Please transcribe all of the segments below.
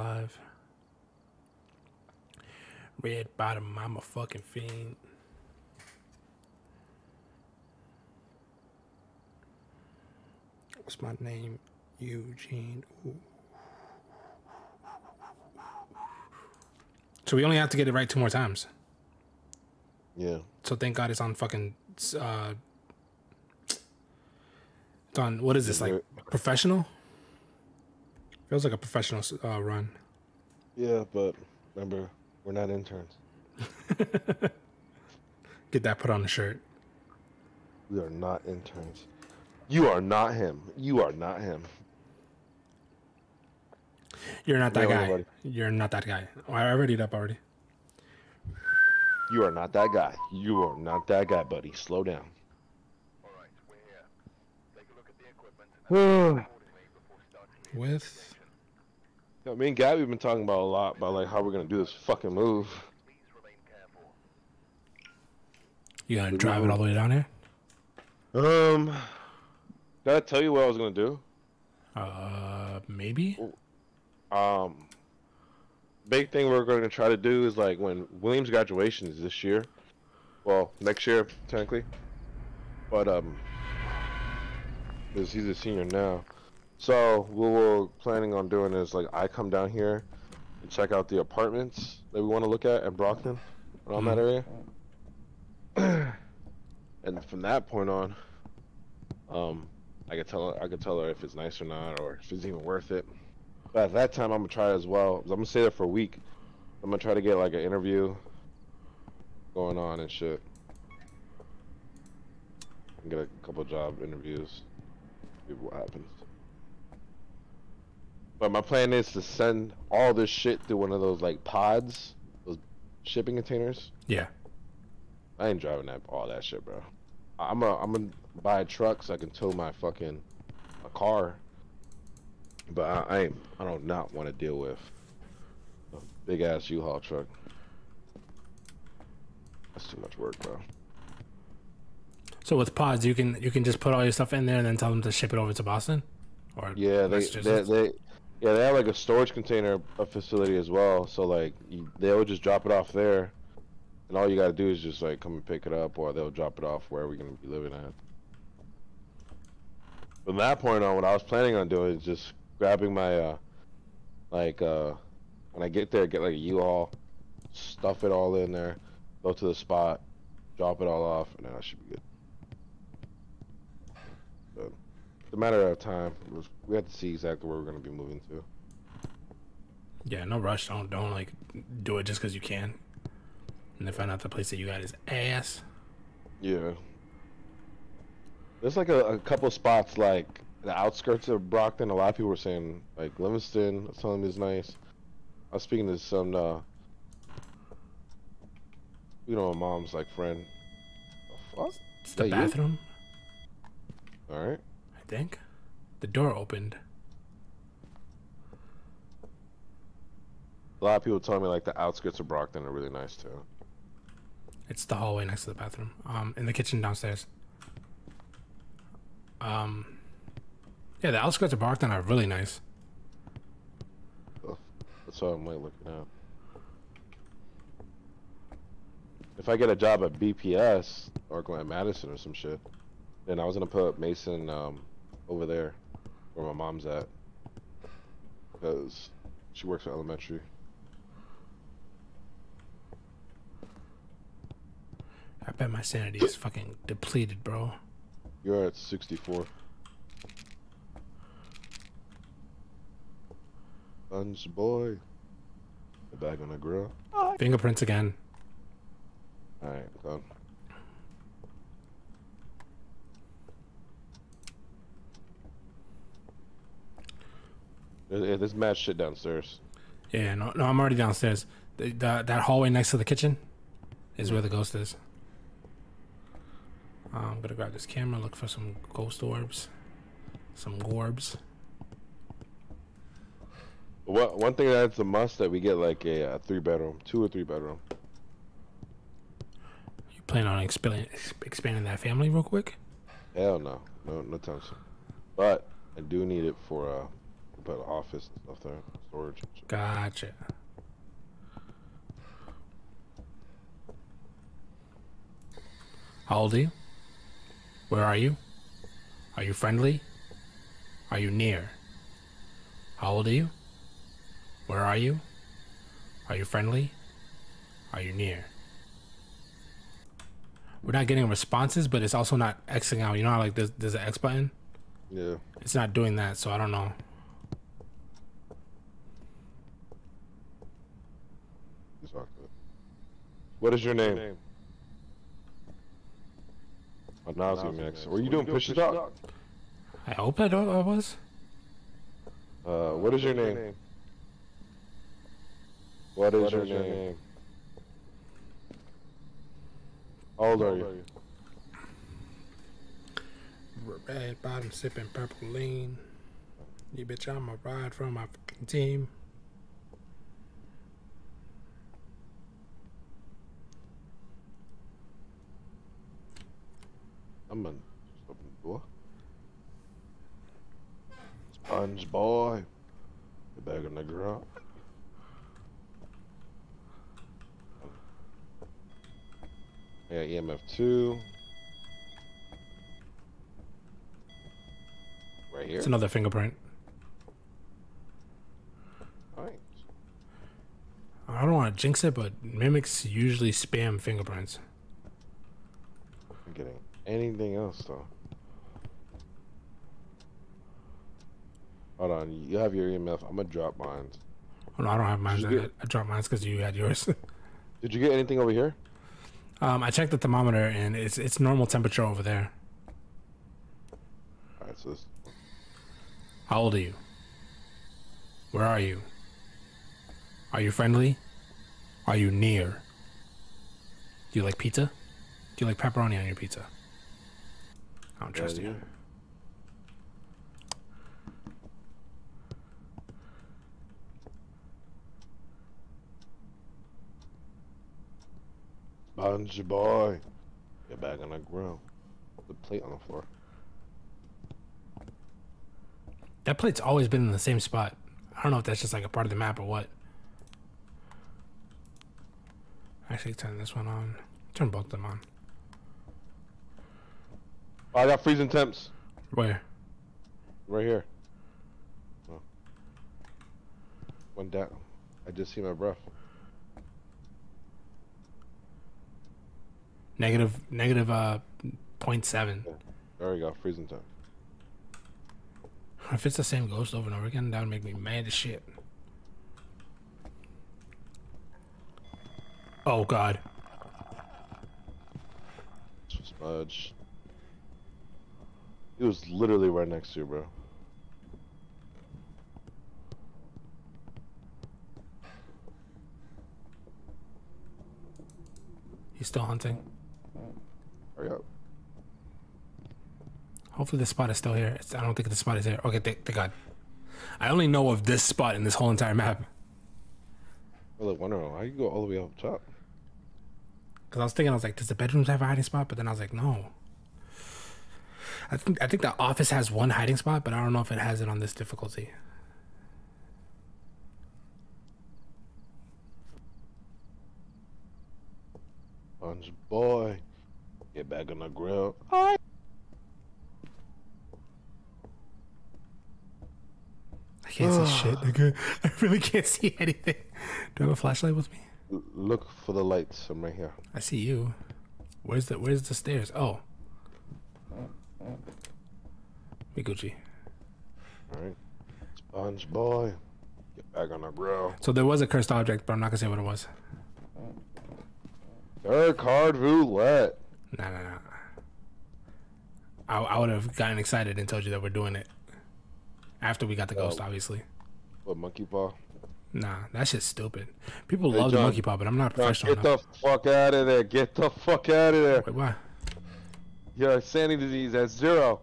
alive. Red bottom, I'm a fucking fiend. What's my name? Eugene. Ooh. So we only have to get it right two more times. Yeah. So thank God it's on fucking. Uh, it's on what is this like professional? Feels like a professional uh, run. Yeah, but remember, we're not interns. Get that put on the shirt. We are not interns. You are not him. You are not him. You're not that guy. You're not that guy. Oh, I already it up already. You are not that guy. You are not that guy, buddy. Slow down. With Yeah, me and Gabby have been talking about a lot about like how we're gonna do this fucking move. you gonna drive it all the way down here? Um, did I tell you what I was gonna do? Uh, maybe. Um, big thing we're going to try to do is like when William's graduation is this year. Well, next year technically, but um, because he's a senior now. So what we're planning on doing is like I come down here and check out the apartments that we want to look at in Brockton, around that area. and from that point on, um, I could tell her, I could tell her if it's nice or not, or if it's even worth it. But at that time, I'm gonna try as well. I'm gonna stay there for a week. I'm gonna try to get like an interview going on and shit. Get a couple job interviews. See what happens. But my plan is to send all this shit through one of those like pods, those shipping containers. Yeah. I ain't driving that all that shit, bro. I'm a I'm gonna buy a truck so I can tow my fucking a car. But I, I ain't I do not not want to deal with a big ass U-Haul truck. That's too much work, bro. So with pods, you can you can just put all your stuff in there and then tell them to ship it over to Boston, or Yeah, they they, they yeah they have like a storage container uh, facility as well. So like you, they'll just drop it off there, and all you gotta do is just like come and pick it up, or they'll drop it off wherever we're gonna be living at. From that point on, what I was planning on doing is just grabbing my uh, like uh, when I get there, get like a U-Haul, stuff it all in there, go to the spot, drop it all off, and then I should be good. But it's a matter of time. Was- We have to see exactly where we're gonna be moving to. yeah, no rush. Don't don't like do it just because you can. And then find out the place that you got is ass. Yeah. There's like a, a couple spots like the outskirts of Brockton. A lot of people were saying like Livingston. was telling me is nice. I was speaking to some, uh, you know, my mom's like friend. The? It's the you? bathroom, All right. I think. The door opened. A lot of people tell me like the outskirts of Brockton are really nice too. It's the hallway next to the bathroom. Um, in the kitchen downstairs. Um, yeah, the outskirts of Brockton are really nice. That's what I'm like looking at. If I get a job at BPS or going at Madison or some shit, then I was gonna put Mason um, over there, where my mom's at, because she works at elementary. I bet my sanity is fucking depleted, bro. You're at 64. Sponge boy. The bag on the grill. Fingerprints again. Alright, done. Yeah, there's mad shit downstairs. Yeah, no, no, I'm already downstairs. The, the, that hallway next to the kitchen is where the ghost is. Uh, I'm gonna grab this camera, look for some ghost orbs, some gorbs. What one thing that's a must that we get like a, uh three bedroom, two or three bedroom. You plan on expanding expanding that family real quick? Hell no, no, no time soon. But I do need it for uh, put office stuff there, storage. Gotcha. How old are you? Where are you? Are you friendly? Are you near? How old are you? Where are you? Are you friendly? Are you near? We're not getting responses, but it's also not Xing out. You know how like there's, there's an X button? Yeah. It's not doing that, so I don't know. It's all good. What is your name? Now it's gonna. Were you doing push to talk? I hope I don't. I was. Uh, what is your name? What is your name? How old are you? Red bottom sipping purple lean. You bitch, I'm a ride from my fucking team. I'm open the door. Sponge boy. You're back in the ground. Yeah, EMF two. Right here. It's another fingerprint. Nice. I don't want to jinx it, but mimics usually spam fingerprints. I'm getting anything else though. Hold on, you have your EMF. I'm gonna drop mine. Oh, no, I don't have mine. I, get- I dropped mine because you had yours. Did you get anything over here? um, I checked the thermometer and it's it's normal temperature over there. Alright, so this How old are you? Where are you? Are you friendly? Are you near? Do you like pizza? Do you like pepperoni on your pizza? I don't trust you. Sponge boy. Get back on the ground. The plate on the floor. That plate's always been in the same spot. I don't know if that's just like a part of the map or what. Actually, turn this one on. Turn both of them on. Oh, I got freezing temps. Where? Right here. Oh. Went down. I just see my breath. Negative, negative, uh, 0.7. There we go. Freezing temps. If it's the same ghost over and over again, that would make me mad as shit. Oh god. Smudge. He was literally right next to you, bro. He's still hunting. Hurry up. Hopefully the spot is still here. It's, I don't think the spot is here. Okay, thank, thank God. I only know of this spot in this whole entire map. I was like wondering how you go all the way up top. Because I was thinking, I was like, does the bedrooms have a hiding spot? But then I was like, no. I think I think the office has one hiding spot, but I don't know if it has it on this difficulty. Sponge boy. Get back on the grill. I can't see shit, nigga. I really can't see anything. Do I have a flashlight with me? Look for the lights. I'm right here. I see you. Where's the Where's the stairs? Oh. Me Gucci. Alright. Sponge boy. Get back on the grill. So there was a cursed object, but I'm not gonna say what it was. Third card roulette. Nah, nah, nah. I, I would have gotten excited and told you that we're doing it after we got the ghost, obviously. What monkey paw? Nah, that shit's stupid. People Hey, love the monkey paw, but I'm not John, professional. get enough. the fuck out of there. Get the fuck out of there. Wait, why? Your insanity disease at zero.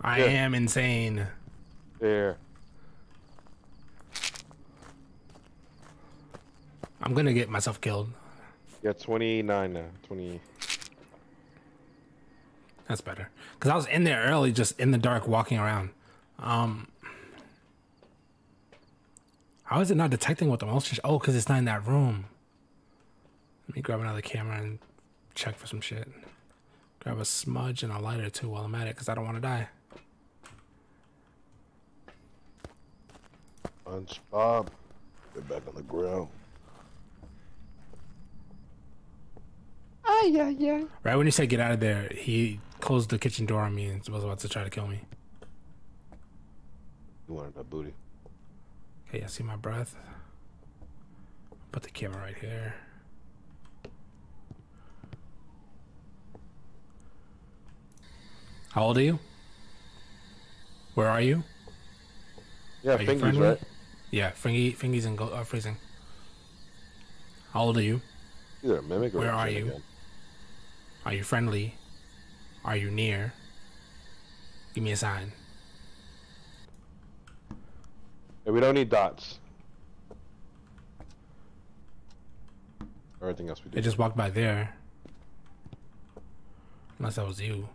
I am insane. There. I'm gonna get myself killed. Yeah, 29 now. 20. That's better. Cause I was in there early, just in the dark, walking around. Um, How is it not detecting what the motion? Oh, because it's not in that room. Let me grab another camera and check for some shit. Grab a smudge and a lighter too while I'm at it, because I don't want to die. SpongeBob, get back on the ground. Ah, yeah, yeah. Right when he said get out of there, he closed the kitchen door on me and was about to try to kill me. You wanted that booty. Okay, I see my breath. Put the camera right here. How old are you? Where are you? Yeah, Are you Fingies, friendly? right? Yeah, Fingy, Fingy's and go, uh, freezing. How old are you? Either a mimic or Where are you? again. Are you friendly? Are you near? Give me a sign. Yeah, we don't need dots. Everything else we do. They just walked by there. Unless that was you.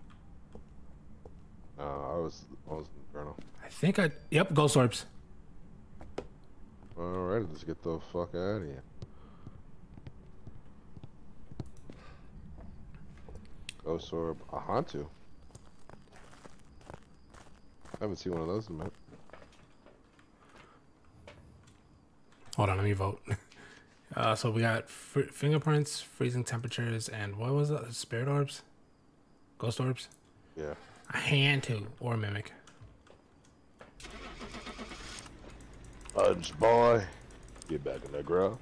Uh, I was, I was in the journal. I think I. Yep, ghost orbs. Alright, let's get the fuck out of here. Ghost Orb A Hantu. I haven't seen one of those in a minute. Hold on, let me vote. Uh, so we got fingerprints, freezing temperatures, and what was it? Spirit orbs? Ghost orbs? Yeah. A Hantu or mimic. Fudge boy. Get back in the ground.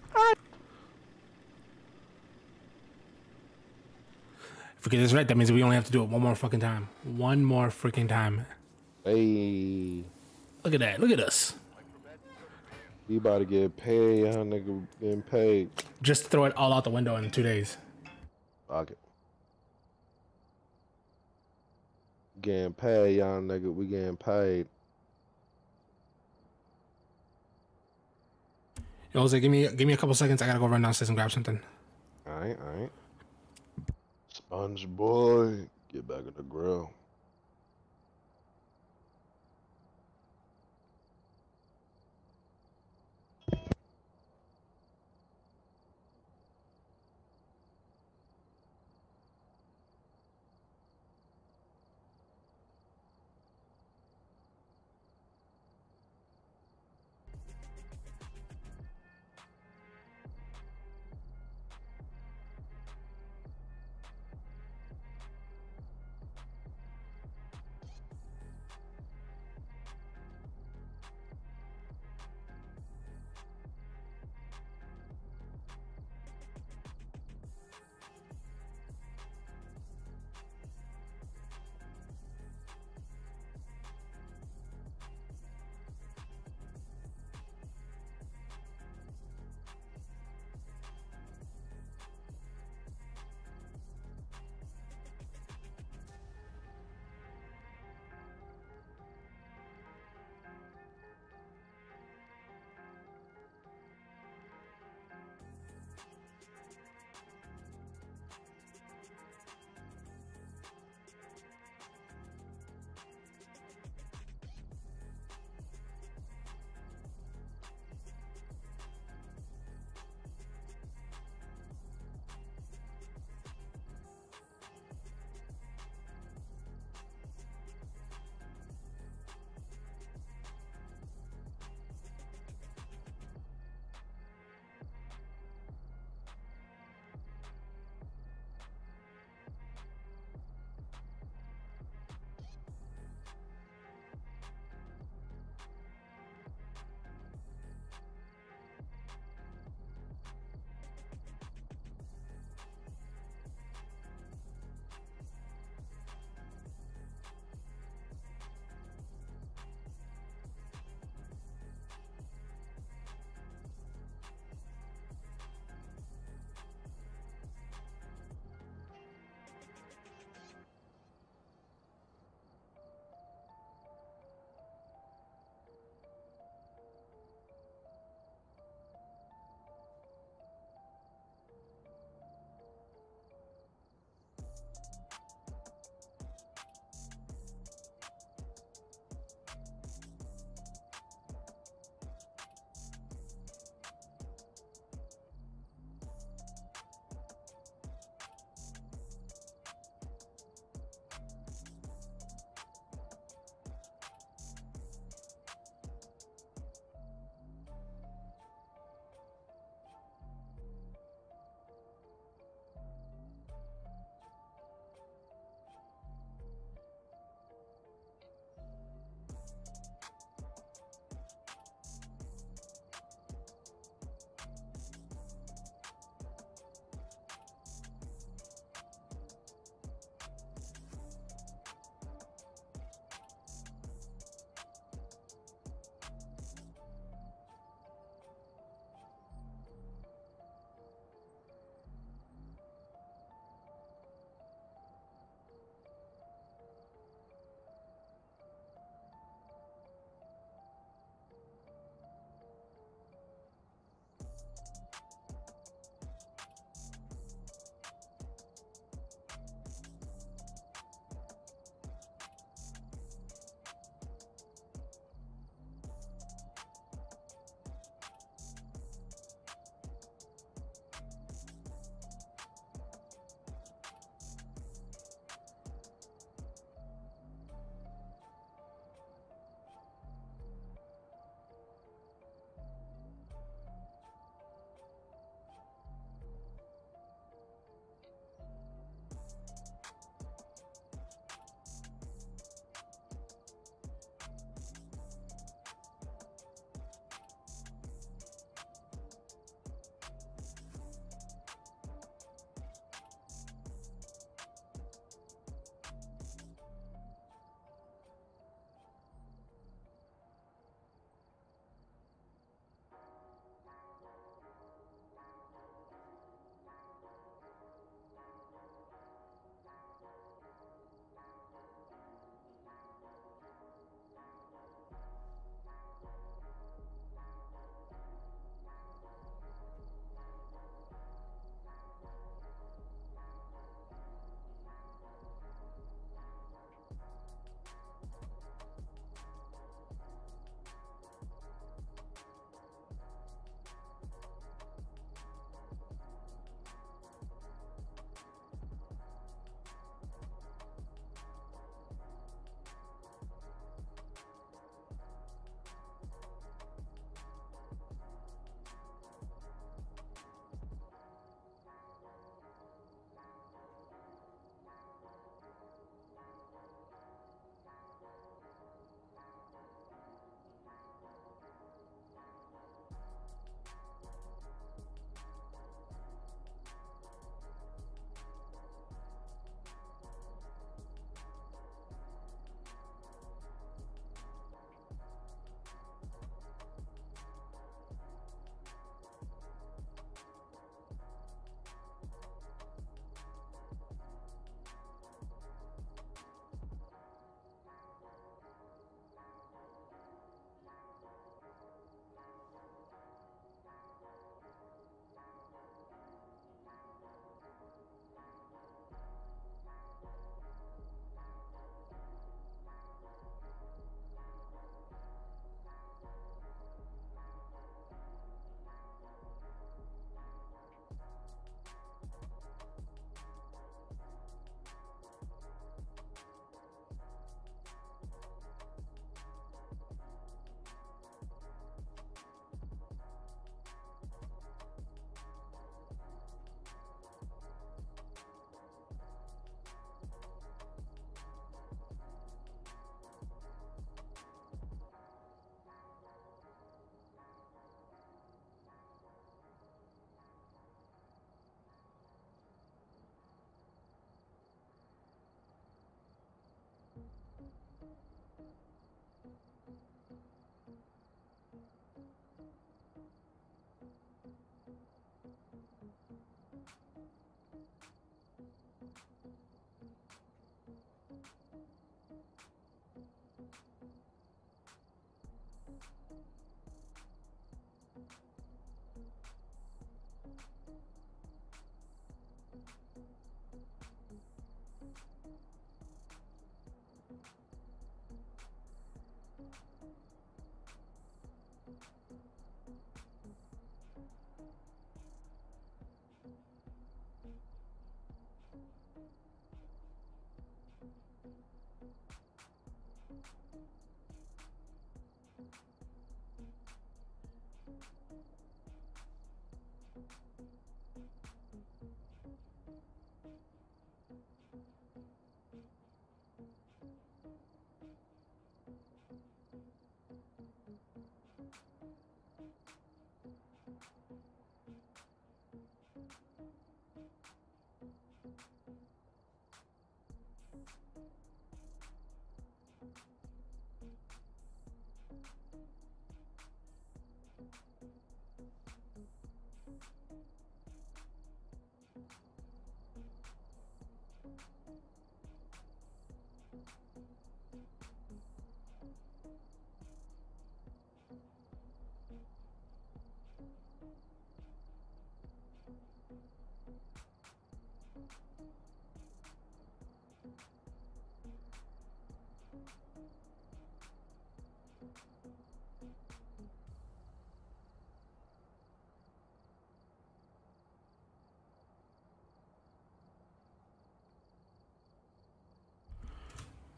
If we get this right, that means we only have to do it one more fucking time. One more freaking time. Hey. Look at that. Look at us. You about to get paid, huh, nigga? Getting paid. Just throw it all out the window in two days. Fuck it. Getting paid, y'all nigga. We getting paid. Yo, Jose, give me give me a couple seconds. I gotta go run downstairs and grab something. Alright, alright. Sponge boy, get back in the grill.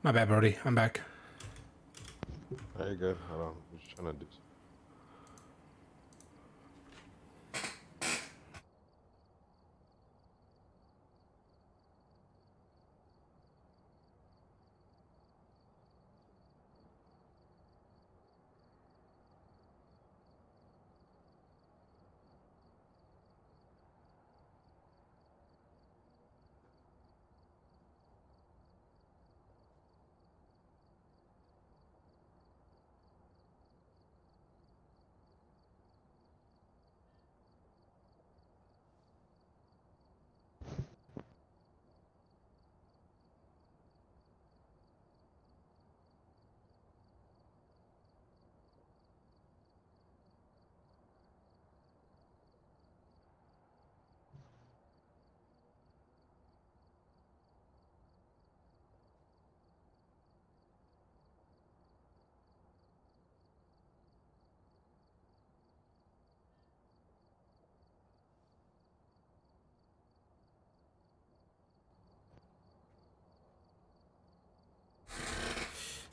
My bad, Brody. I'm back. Very good. Hold on. I'm just trying to do.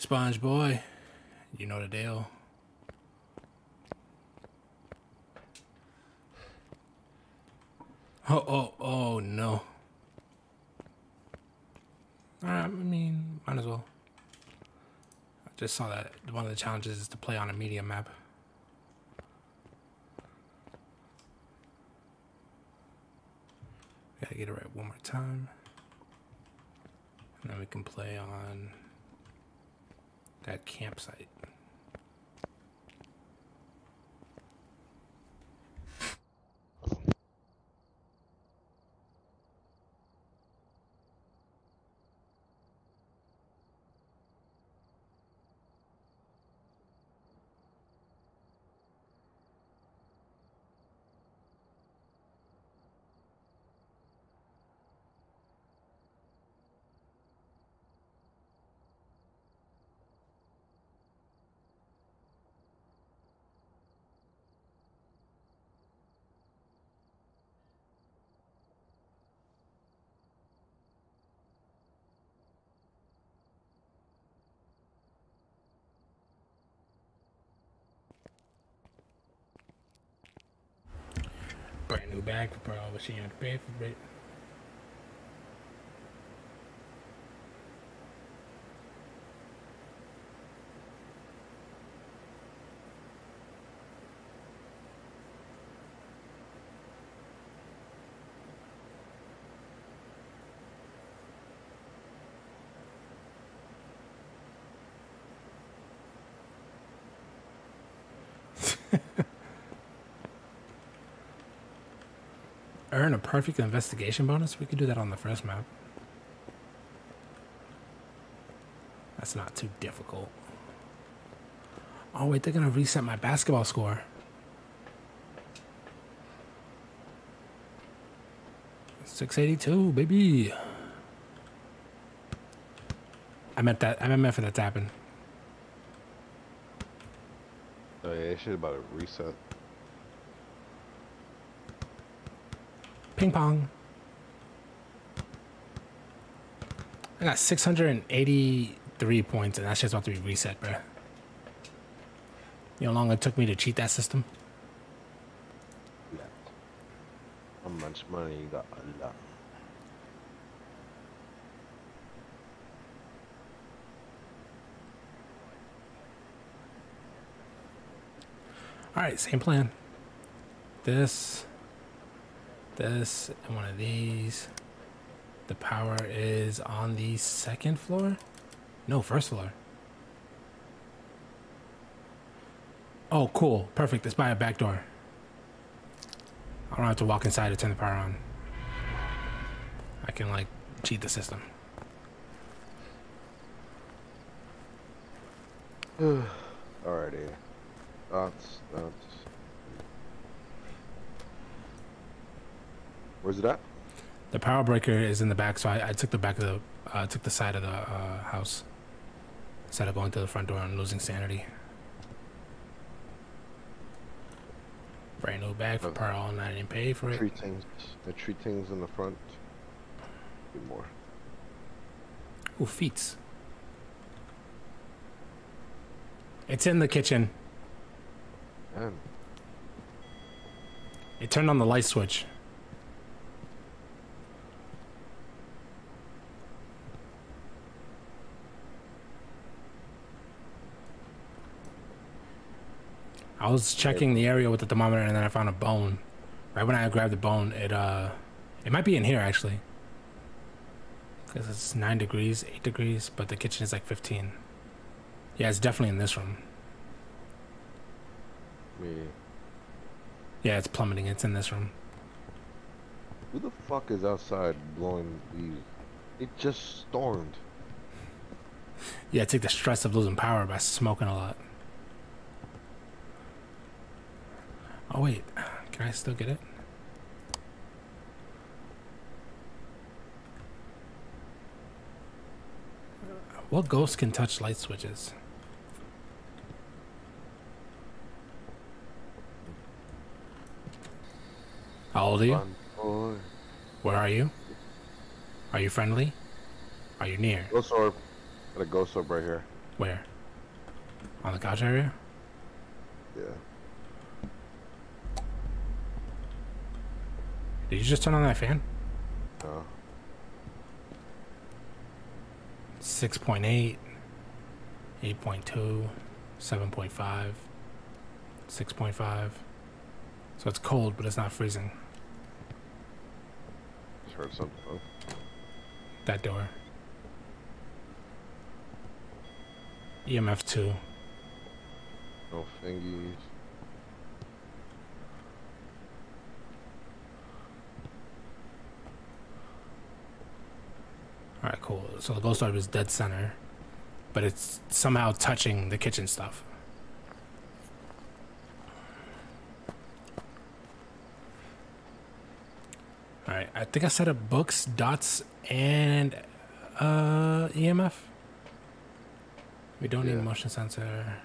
Sponge boy, you know the deal. Oh, oh, oh, no. I mean, might as well. I just saw that one of the challenges is to play on a medium map. Gotta get it right one more time. And then we can play on that campsite. Brand new bag for but she had to pay for it. Earn a perfect investigation bonus? We could do that on the first map. That's not too difficult. Oh wait, they're gonna reset my basketball score. Six eighty two, baby. I meant that. I meant for that to happen. Oh yeah, shit about a reset. Ping pong. I got 683 points, and that's just about to be reset, bro. You know how long it took me to cheat that system? Yeah. How much money you got? A lot. All right, same plan. This, this, and one of these. The power is on the second floor? No, first floor. Oh, cool. Perfect. It's by a back door. I don't have to walk inside to turn the power on. I can, like, cheat the system. Alrighty. That's that's. Where's it at? The power breaker is in the back, so I, I took the back of the, uh, took the side of the uh, house instead of going to the front door and losing sanity. Brand new bag for Pearl, and I didn't pay for it. Tree things. The tree things in the front. Be more. Ooh, feats. It's in the kitchen. Man, It turned on the light switch. I was checking the area with the thermometer and then I found a bone. Right when I grabbed the bone, it uh, it might be in here actually. Cause it's nine degrees, eight degrees, but the kitchen is like fifteen. Yeah, it's definitely in this room. me. Yeah, it's plummeting. It's in this room. Who the fuck is outside blowing these? It just stormed. Yeah, take the stress of losing power by smoking a lot. Oh wait, can I still get it? What ghost can touch light switches? How old are you? Where are you? Are you friendly? Are you near? Ghost orb. Got a ghost orb right here. Where? On the couch area? Yeah. Did you just turn on that fan? No. 6.8, 8.2, 7.5, 6.5. So it's cold, but it's not freezing. Just heard something. Oh, That door. EMF 2. no fingies. Alright, cool. So the ghost orb is dead center, but it's somehow touching the kitchen stuff. Alright, I think I set up books, dots, and uh, EMF. We don't need Yeah. a motion sensor.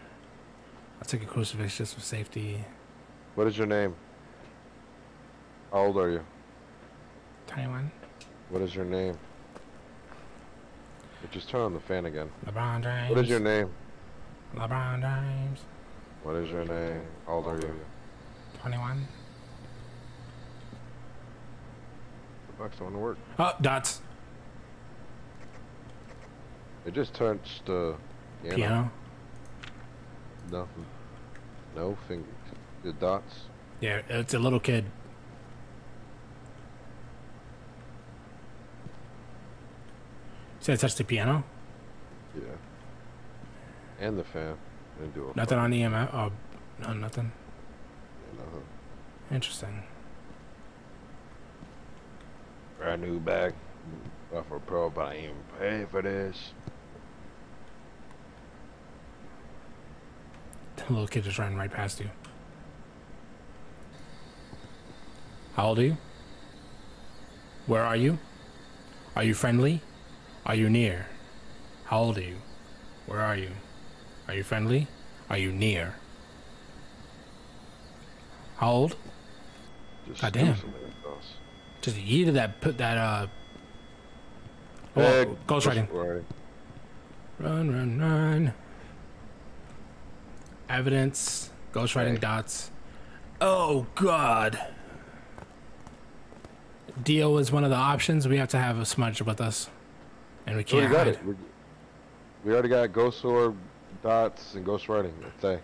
I'll take a crucifix just for safety. What is your name? How old are you? Tiny one. What is your name? Just turn on the fan again. LeBron James. What is your name? LeBron James. What is your name? How old are you? 21. The going to work? Oh, dots. It just touched the piano. Piano. Nothing. No fingers. The dots. Yeah, it's a little kid. Said touch the piano. Yeah. And the fan. Didn't do Nothing on the EMF. Oh, no, nothing. fucking nothing. Interesting. Brand new bag. Buffer Pro, but I ain't even pay for this. The little kid just ran right past you. How old are you? Where are you? Are you friendly? Are you near? How old are you? Where are you? Are you friendly? Are you near? How old? Just God damn. Just yeeted that put that uh oh, ghost riding. Run, run, run. Evidence. Ghost riding Okay. dots. Oh god. Deal is one of the options. We have to have a smudge with us. And we We can't already got it. We, we already got Ghost Orb, Dots, and Ghost Writing. Let's say.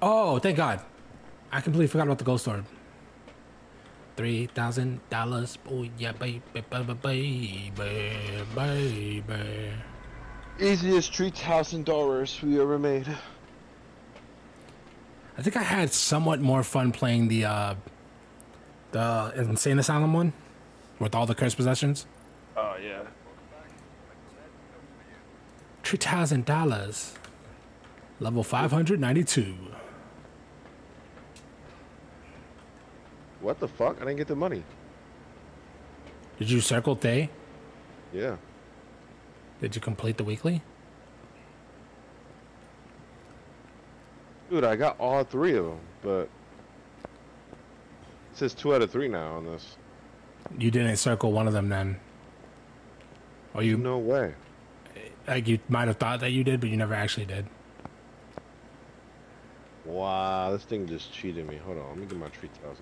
Oh, thank God. I completely forgot about the ghost orb. Three thousand dollars. Oh yeah, baby, baby, baby, baby. Easiest treats, house, and dollars we ever made. I think I had somewhat more fun playing the uh the insane asylum one with all the cursed possessions. Oh yeah. Three thousand dollars. Level five hundred ninety-two. What the fuck? I didn't get the money. Did you circle Thaye? Yeah. Did you complete the weekly? Dude, I got all three of them, but it says two out of three now on this. You didn't circle one of them then. Or you No way. Like you might have thought that you did, but you never actually did. Wow, this thing just cheated me. Hold on, let me get my tree tiles.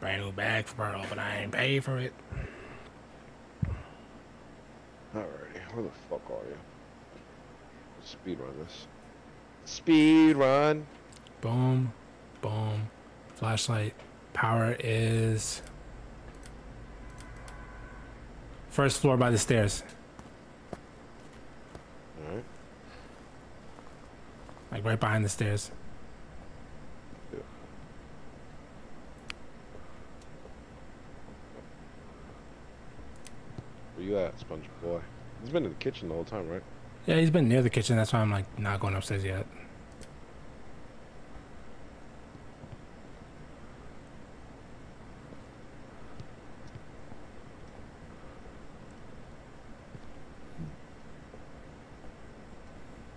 Brand new bag for Pearl, but I ain't paid for it. Alrighty, where the fuck are you? Let's speed run this. Speed run. Boom, boom. Flashlight. Power is first floor by the stairs. Alright. Like right behind the stairs. Where you at, Sponge Boy? He's been in the kitchen the whole time, right? Yeah, he's been near the kitchen. That's why I'm like not going upstairs yet.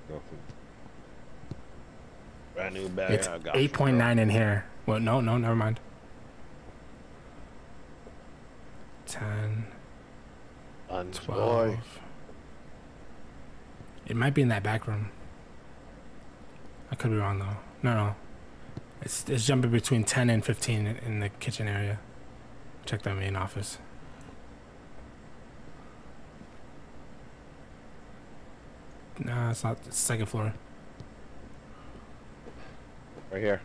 Nothing. Brand new bag. It's I got eight point nine in here. Well, no, no, never mind. Ten, Boy. twelve. It might be in that back room. I could be wrong though. No, no. It's it's jumping between ten and fifteen in, in the kitchen area. Check that main office. Nah, it's not. It's second floor. Right here.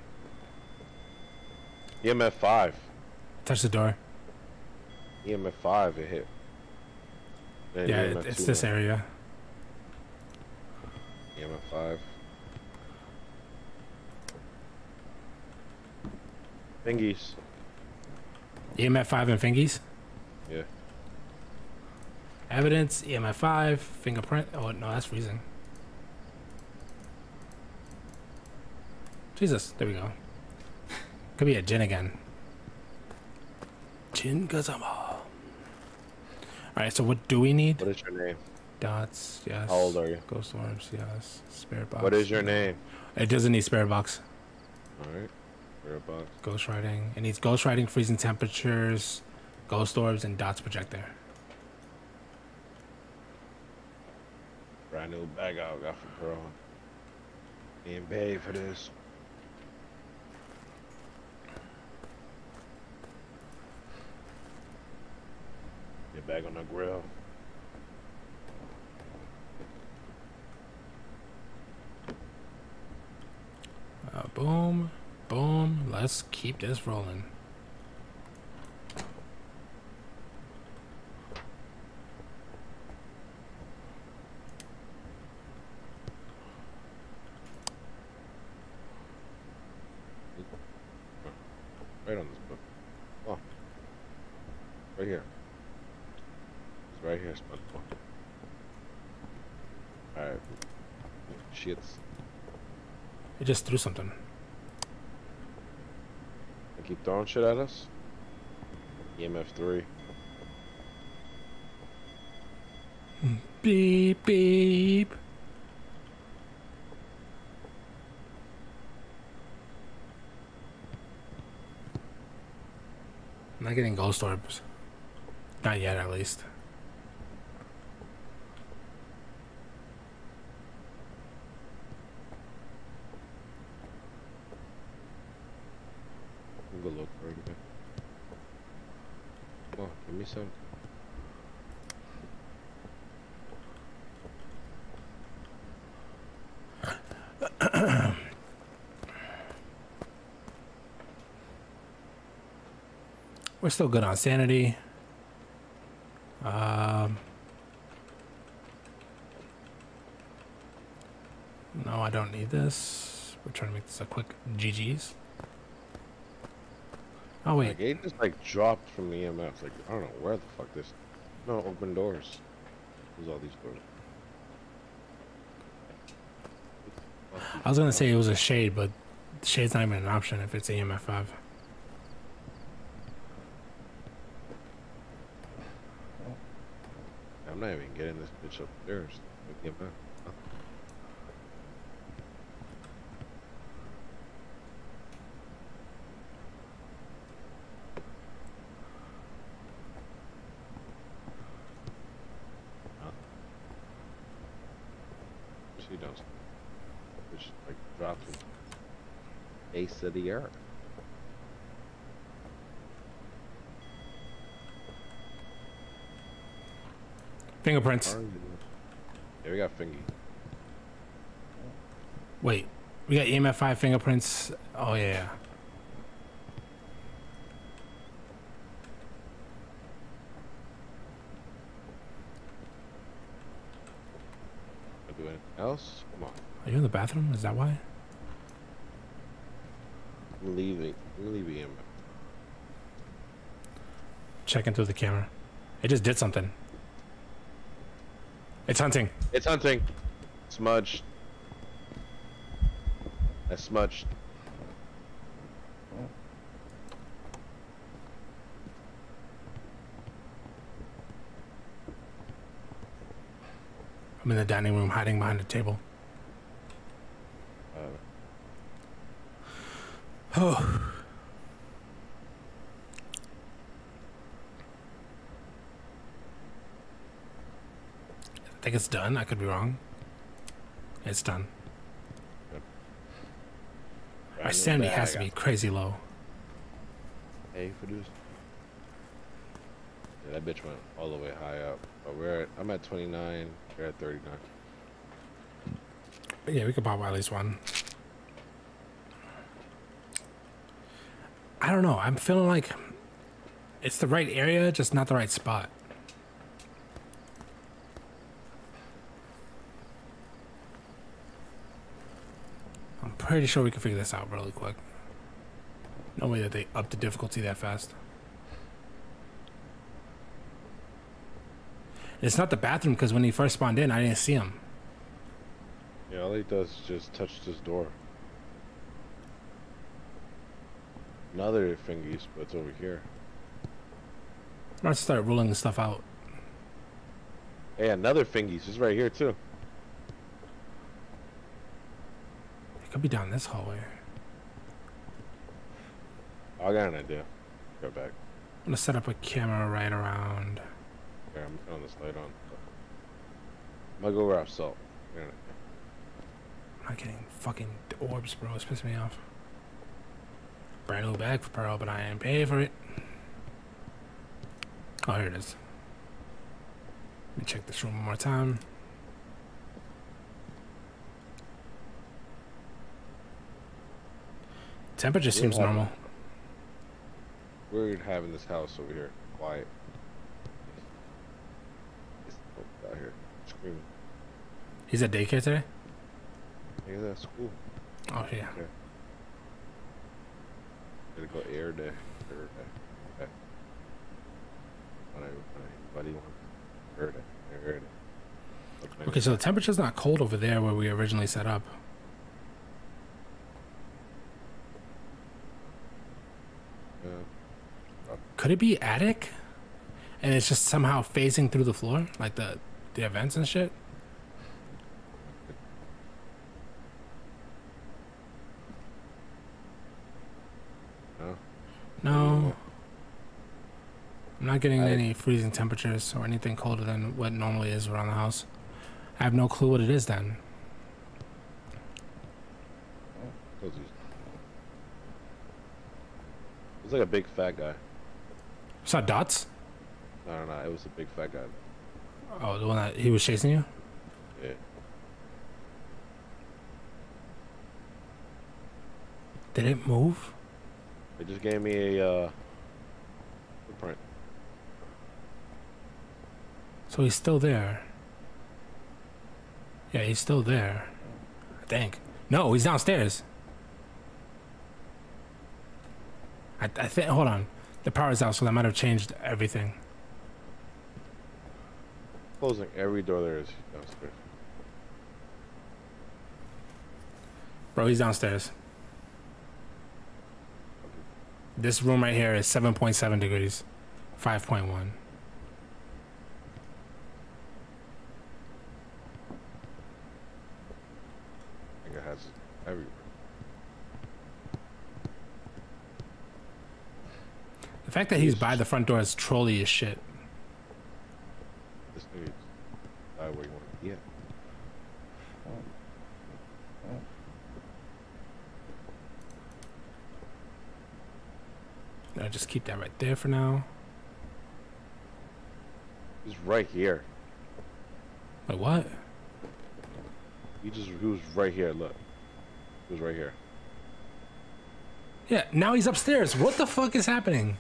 EMF 5. Touch the door. EMF 5 it hit. Then Yeah, it, it's this now. area. EMF 5. Thingies. EMF 5 and fingies. Yeah. Evidence, EMF 5, fingerprint. Oh, no, that's freezing. Jesus, there we go. Could be a Jinn again. Jin Kazama. Alright, so what do we need? What is your name? Dots, yes. How old are you? Ghost orbs, yes. Spirit box. What is your name? It doesn't need spirit box. Alright. Spirit box. Ghost writing. It needs ghost writing, freezing temperatures, ghost orbs, and dots projector. Brand new bag I got for Pearl. Being paid for this. Back on the grill. Uh, boom, boom. Let's keep this rolling. Right on this book. Oh. Right here. It's right here, SpongeBob. Alright. Shits. Threw something. They keep throwing shit at us. EMF 3. Beep, beep. I'm not getting ghost orbs. Not yet, at least. I'm gonna look for it again. Come on, give me some. We're still good on sanity. Um, no, I don't need this. We're trying to make this a quick GG's. Oh wait, Like, it just like dropped from the EMF. Like, I don't know where the fuck this. No, open doors. There's all these doors. I was gonna say it was a shade, but shade's not even an option if it's EMF five. I'm not even getting this bitch upstairs. Like, EMF. She does. just like dropped from face of the earth. Fingerprints. Yeah, we got Fingy. Wait, we got EMF five fingerprints. Oh yeah. Do anything else? Come on. Are you in the bathroom? Is that why? I'm leaving. I'm leaving him. Checking through the camera. It just did something. It's hunting. It's hunting. Smudged. That's smudged. I'm in the dining room hiding behind a table. Uh, Oh. I think it's done. I could be wrong. It's done. Our right sanity has to be crazy low. Hey, for this. Yeah, that bitch went all the way high up. But we're at, I'm at 29. You're at 39. But yeah, we could pop at least one. I don't know. I'm feeling like it's the right area, just not the right spot. I'm pretty sure we can figure this out really quick. No way that they up the difficulty that fast. It's not the bathroom because when he first spawned in, I didn't see him. Yeah, all he does is just touch this door. Another fingies, but it's over here. I'm gonna start ruling stuff out. Hey, another fingies is right here too. It could be down this hallway. I got an idea. Go back. I'm gonna set up a camera right around. Here, I'm turning this light on. I'm gonna go grab salt. I'm not getting fucking orbs, bro. It's pissing me off. Brand new bag for Pearl, but I ain't paying for it. Oh, here it is. Let me check this room one more time. Temperature seems having- normal. We're having this house over here. Quiet. It's out here screaming. He's at daycare today? Look at school. Oh, yeah. Gotta go air day. Air day. Okay. Uh, uh, when I, when I, buddy, want air. Air day. Okay. Okay, so the temperature's not cold over there where we originally set up. Uh, Could it be attic? And it's just somehow phasing through the floor? Like the, the events and shit? No. No. I'm not getting I- any freezing temperatures or anything colder than what normally is around the house. I have no clue what it is then. He's. Like a big fat guy. Saw dots? No, no, no. It was a big fat guy. Oh, the one that he was chasing you? Yeah. Did it move? They just gave me a uh, footprint. So he's still there. Yeah, he's still there. I think. No, he's downstairs. I, I think. Hold on. The power's out, so that might have changed everything. Closing every door there is downstairs. Bro, he's downstairs. This room right here is 7.7 degrees. 5.1. I think it has everywhere. The fact that he's by the front door is trolly as shit. This nigga die where you want to be at. I just keep that right there for now. He's right here. Wait, what? He just he was right here. Look, he was right here. Yeah, now he's upstairs. What the fuck is happening?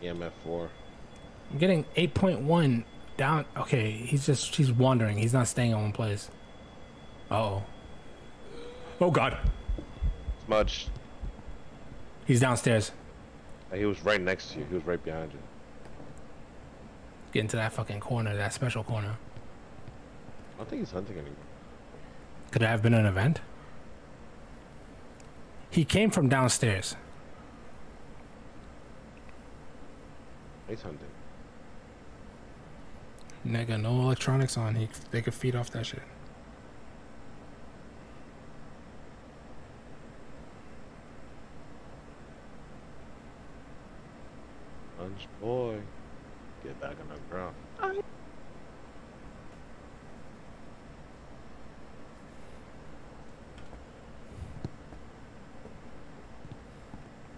EMF four. I'm getting 8.1 down. Okay, he's just he's wandering. He's not staying in one place. Uh oh. Oh god. Smudge. He's downstairs. He was right next to you. He was right behind you. Get into that fucking corner, that special corner. I don't think he's hunting anymore. Could it have been an event? He came from downstairs. He's hunting. Nigga, no electronics on. He they could feed off that shit. Lunch boy. Get back on the ground.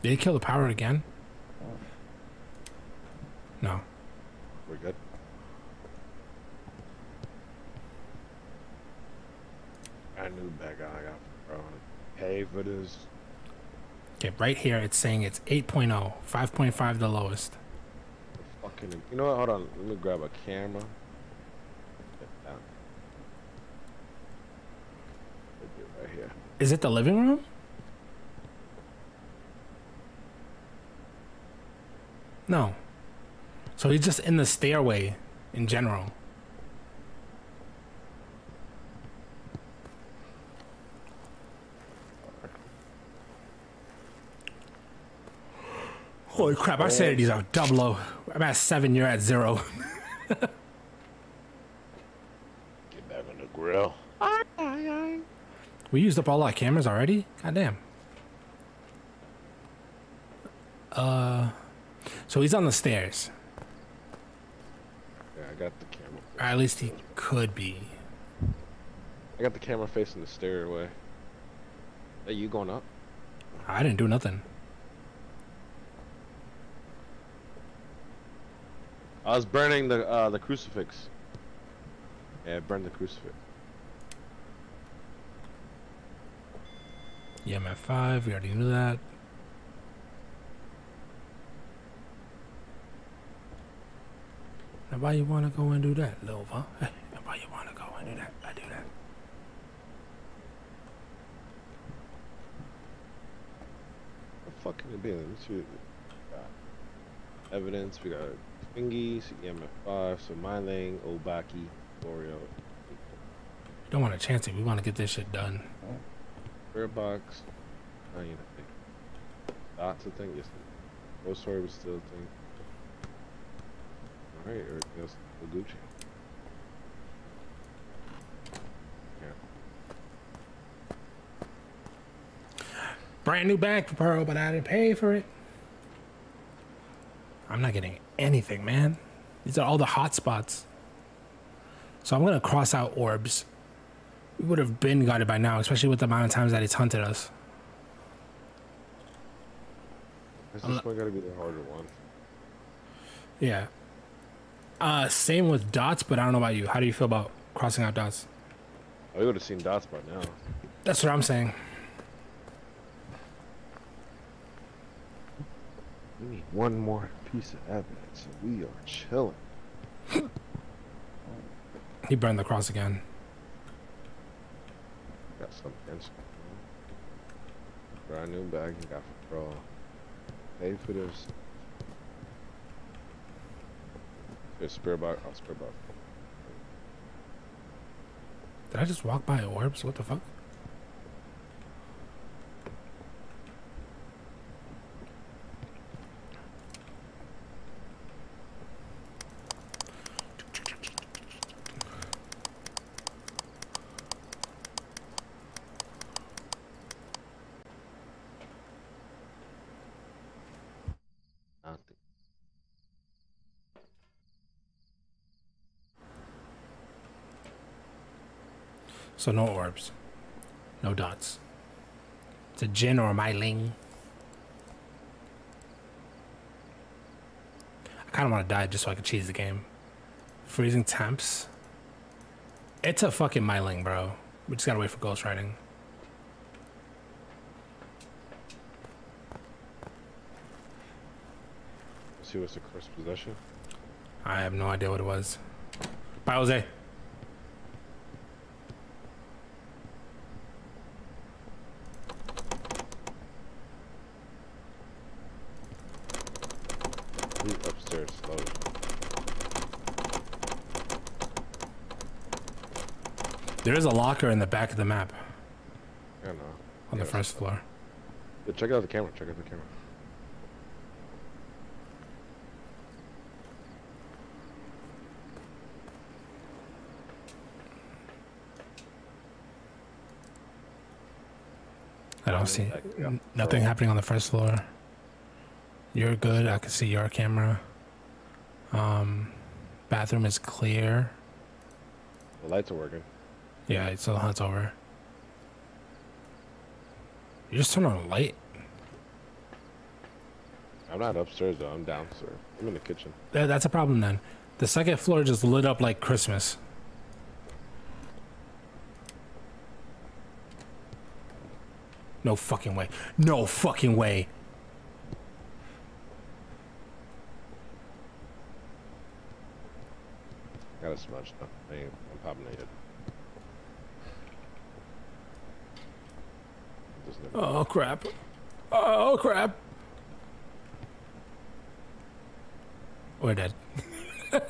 Did he kill the power again? No. We're good. I knew that guy got bro. Pay for this. Right here it's saying it's 8.0, 5.5 the lowest. Fucking. You know what? Hold on. Let me grab a camera. Get down. Put it Right here. Is it the living room? No. So he's just in the stairway in general. Holy crap, our sanity's are double low. I'm at seven, you're at zero. Get back on the grill. We used up all our cameras already? God damn. Uh, so he's on the stairs. Yeah, I got the camera. Or at least he could be. I got the camera facing the stairway. Are you going up? I didn't do nothing. I was burning the uh, the crucifix. Yeah, I burned the crucifix. Yeah, EMF 5, we already knew that. Now why you wanna go and do that, Lova? Hey, now why you wanna go and do that? I do that. What fucking it be? Let me see. what we got. Evidence. We got Five, so Myling, Obake, Oreo, We don't wanna chance it, we wanna get this shit done. Spirit Box. I ain't a thing. Dots a thing. Yes. Ghost Story was still a thing. All right, everything else still Gucci. Brand new bag for Pearl, but I didn't pay for it. I'm not getting anything, man. These are all the hot spots. So I'm gonna cross out orbs. We would have been got it by now, especially with the amount of times that it's hunted us. This is one gotta be the harder one. Yeah. Uh, same with dots, but I don't know about you. How do you feel about crossing out dots? Oh, we would have seen dots by now. That's what I'm saying. We need one more piece of evidence, and we are chilling. He burned the cross again. Got some against me. Brand new bag you got for bro. Pay for this. This spare box. Oh, spare box. Did I just walk by orbs? What the fuck? Nothing. So no orbs. No dots. It's a Jinn or a Myling. I kind of want to die just so I can cheese the game. Freezing temps. It's a fucking myling, bro. We just gotta wait for ghost writing. Let's see what's the cursed possession. I have no idea what it was. Bye, Jose. There is a locker in the back of the map I don't know. on the first floor. Yeah, check out the camera. Check out the camera. I don't see yeah. nothing happening on the first floor. You're good. I can see your camera. Um, bathroom is clear. The lights are working. Yeah, it's all hunt's over. You just turn on a light. I'm not upstairs though. I'm downstairs. I'm in the kitchen. That, that's a problem then. The second floor just lit up like Christmas. No fucking way. No fucking way. Got a smudge though. I I'm popping it. Just never- Oh crap. Oh crap. We're dead.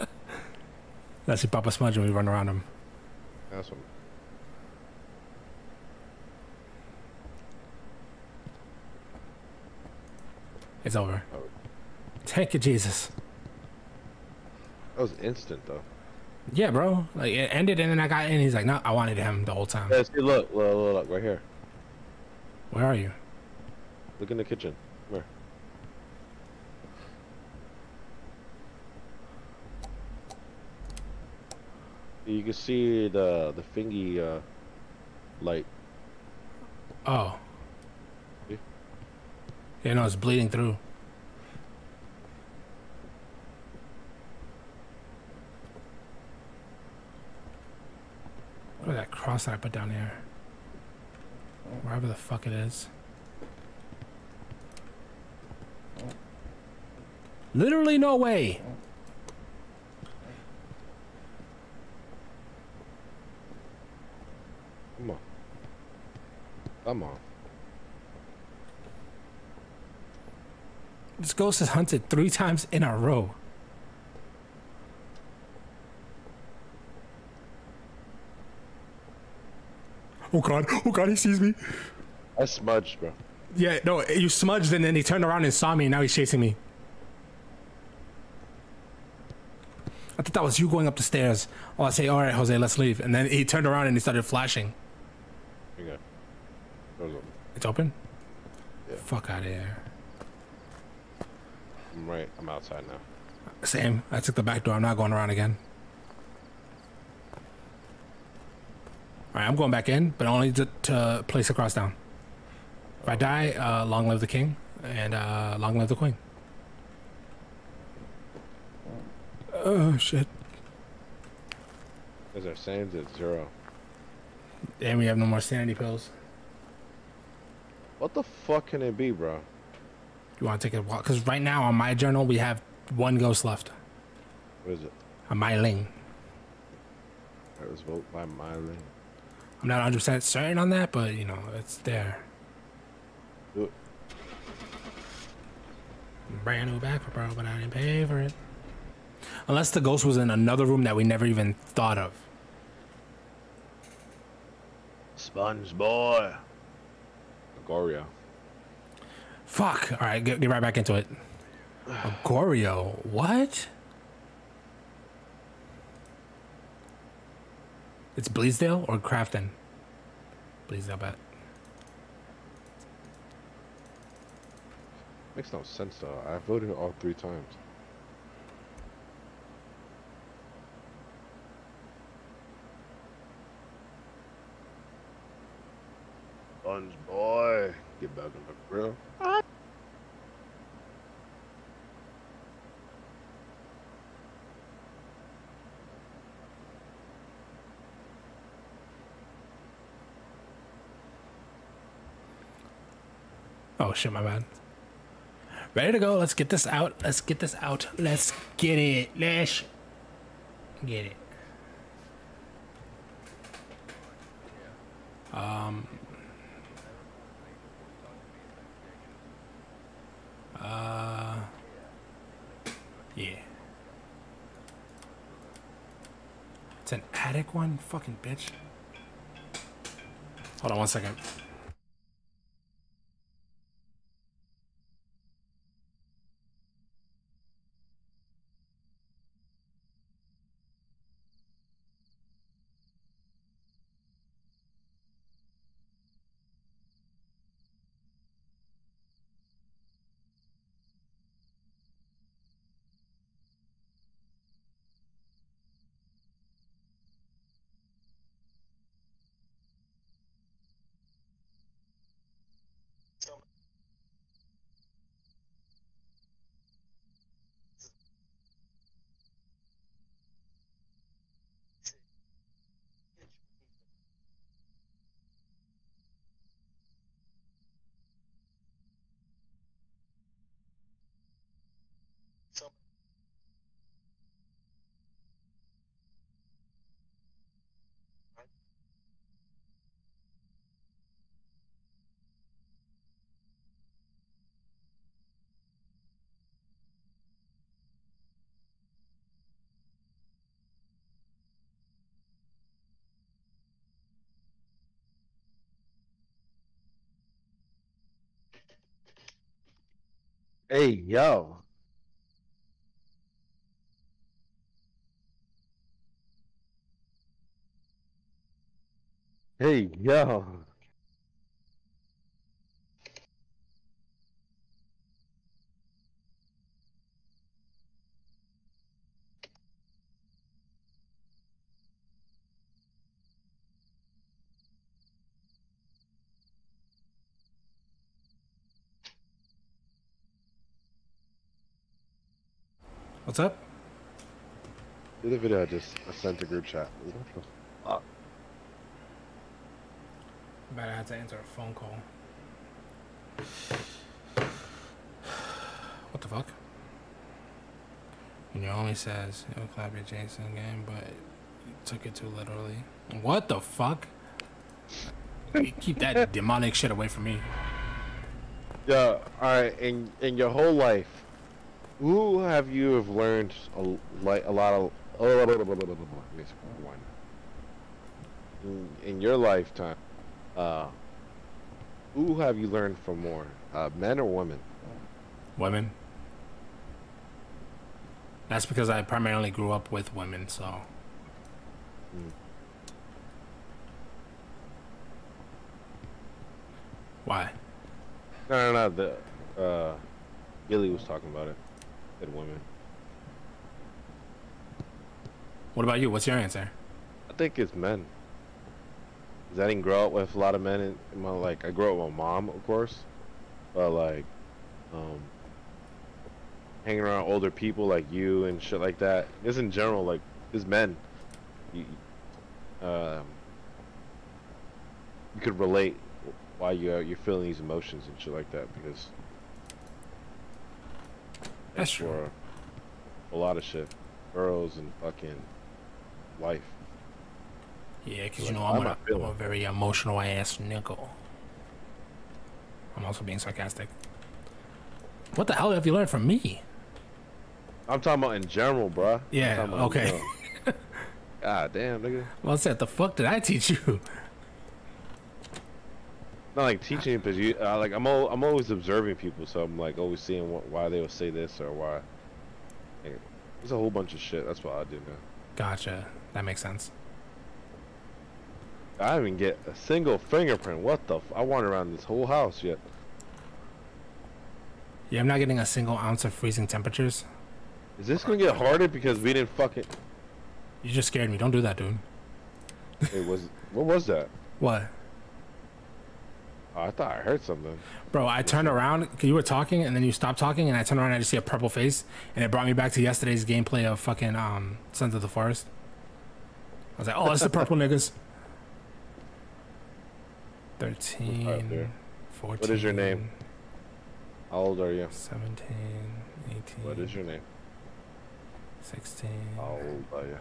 Let's see Papa Smudge and we run around him. That's what. It's over. Oh. Thank you, Jesus. That was instant though. Yeah, bro. Like it ended and then I got in. He's like, no, I wanted him the whole time. Yeah, see, look, look, look, look, right here. Where are you? Look in the kitchen. Where? You can see the the thingy uh, light. Oh. See? Yeah, no, it's bleeding through. Look at that cross that I put down here? Wherever the fuck it is. Literally no way. Come on. Come on. This ghost is hunted three times in a row. Oh god, oh god, he sees me. I smudged, bro. Yeah, no, you smudged and then he turned around and saw me and now he's chasing me. I thought that was you going up the stairs. Oh, I say, all right, Jose, let's leave. And then he turned around and he started flashing. Hang on. Door's open. It's open? Yeah. Fuck out of here. I'm right. I'm outside now. Same. I took the back door. I'm not going around again. All right, I'm going back in, but only to, to place a cross down. If I die, uh, long live the king, and uh, long live the queen. Oh shit! Because our sands at zero. And we have no more sanity pills. What the fuck can it be, bro? You want to take a walk? Because right now on my journal we have one ghost left. What is it? A myling. It was vote by Miley. I'm not 100 percent certain on that, but you know it's there. Brand new back for bro, but I didn't pay for it. Unless the ghost was in another room that we never even thought of. Sponge boy. A Goryo. Fuck. All right, get, get right back into it. A Goryo. What? It's Bleasdale or Grafton? Bleasdale, bet. Makes no sense though. I voted all three times. Buns boy. Get back in the grill. Oh shit, my bad. Ready to go. Let's get this out. Let's get this out. Let's get it. Let's get it. Um. Uh. Yeah. It's an attic one? Fucking bitch. Hold on one second. Hey, yo. Hey, yo. What's up? Do the video I just I sent to group chat. What the fuck? But I had to answer a phone call. What the fuck? And you only says it'll clap your Jason game, but you took it too literally. What the fuck? Keep that demonic shit away from me. Yeah, alright, in in your whole life, who have you have learned a, like a lot of let me rewind. in, in your lifetime, uh, who have you learned from more, uh, men or women? Women. That's because I primarily grew up with women, so. Mm. Why? No, no, no. The uh, Gilly was talking about it. Said women. What about you? What's your answer? I think it's men. 'Cause I didn't grow up with a lot of men in, in my like. I grew up with my mom, of course, but like, um, hanging around older people like you and shit like that. Just in general, like, just men. You, um, you could relate why you you're feeling these emotions and shit like that because That's true. for a lot of shit, girls and fucking life. Yeah, because you know I'm a, I'm a very emotional ass nigga. I'm also being sarcastic. What the hell have you learned from me? I'm talking about in general, bruh. I'm Yeah, talking about in okay. God damn, nigga. Well, I said, the fuck did I teach you? Not like teaching, but you uh, like I'm al- I'm always observing people, so I'm like always seeing what, why they would say this or why. Like, there's a whole bunch of shit. That's what I do now. Gotcha. That makes sense. I didn't even get a single fingerprint. What the? F- I wandered around this whole house yet. Yeah, I'm not getting a single ounce of freezing temperatures. Is this gonna get harder because we didn't fucking? You just scared me. Don't do that, dude. It was. What was that? What? Oh, I thought I heard something. Bro, I turned around you were talking and then you stopped talking and I turned around and I just see a purple face and it brought me back to yesterday's gameplay of fucking um Sons of the Forest. I was like, oh, it's the purple niggas. 13, Alright, there. 14. What is your name? How old are you? 17, 18, What is your name? 16. How old are you?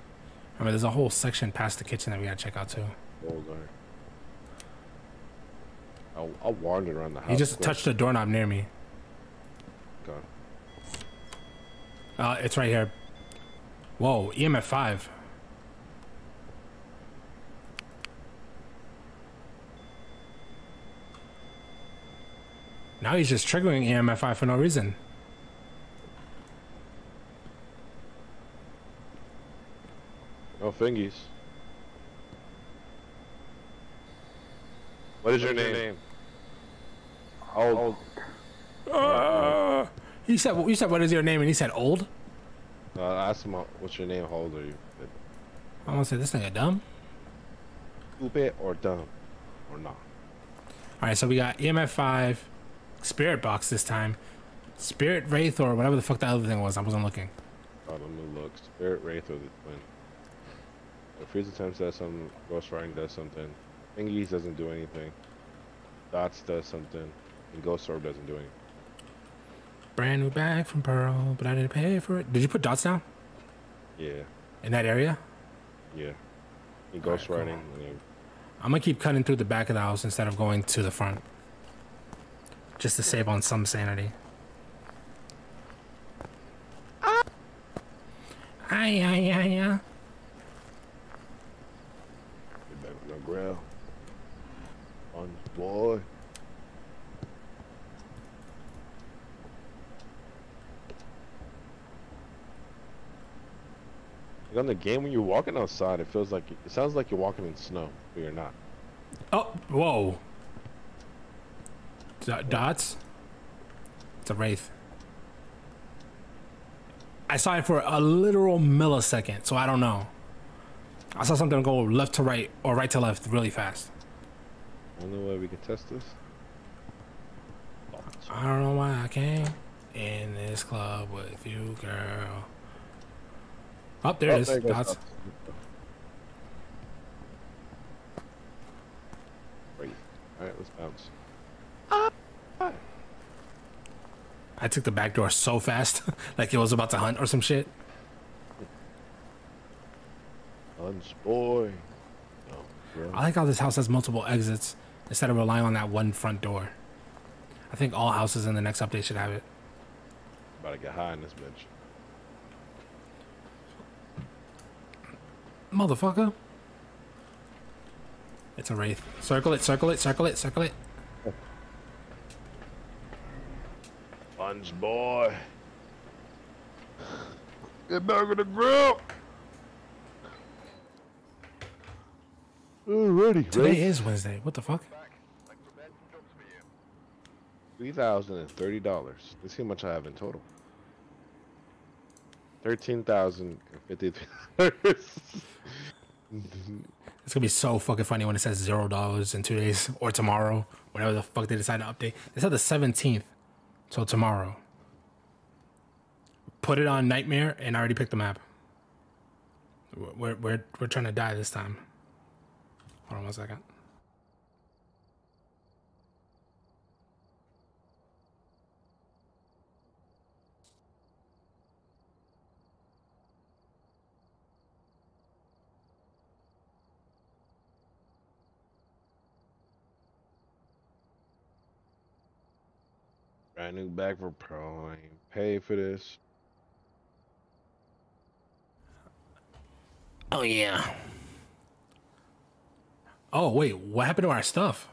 I mean, there's a whole section past the kitchen that we gotta check out too. How old are you? I'll, I'll wander around the house. He just quick. touched a doorknob near me. Okay. Uh, it's right here. Whoa, EMF 5. Now he's just triggering EMF 5 for no reason. Oh, fingies. What is your name? How old? Uh, he said, "You said what is your name?" And he said, "Old." Uh, I asked him, uh, what's your name? How old are you? I'm gonna say this nigga dumb. Stupid or dumb? Or not? All right, so we got EMF 5, Spirit Box this time, Spirit Wraith or whatever the fuck the other thing was. I wasn't looking. Oh, let me look. Spirit Wraith or the Twin. The Freeze Attempts does something. Ghost Writing does something. Fingies doesn't do anything. Dots does something. And Ghost Orb doesn't do anything. Brand new bag from Pearl, but I didn't pay for it. Did you put dots down Yeah. in that area? Yeah. And Ghost cool. Writing. and I'm gonna keep cutting through the back of the house instead of going to the front. Just to save on some sanity. Ah. Ay, ay, ay, ay. Get back on the ground. Boy. Like on the game when you're walking outside, it feels like it sounds like you're walking in snow, but you're not. Oh, whoa. D- dots? It's a wraith. I saw it for a literal millisecond, so I don't know. I saw something go left to right or right to left really fast. Only way we can test this. I don't know why I came in this club with you, girl. Oh, there it oh, is. there Dots. Great. Alright, let's bounce. I took the back door so fast, like it was about to hunt or some shit. Boy. Oh, Bro. I like how this house has multiple exits instead of relying on that one front door. I think all houses in the next update should have it. About to get high in this bitch. Motherfucker. It's a wraith. Circle it, circle it, circle it, circle it. Lunch boy. Get back on the grill. Alrighty. Today is Wednesday. What the fuck? Three thousand and thirty dollars. Let's see how much I have in total. Thirteen thousand and fifty dollars. It's gonna be so fucking funny when it says zero dollars in two days or tomorrow, whatever the fuck they decide to update. They said the seventeenth, so tomorrow. Put it on Nightmare, and I already picked the map. We're we're we're trying to die this time. Hold on one second. Brand new bag for Prime. Pay for this. Oh yeah. Oh wait, what happened to our stuff?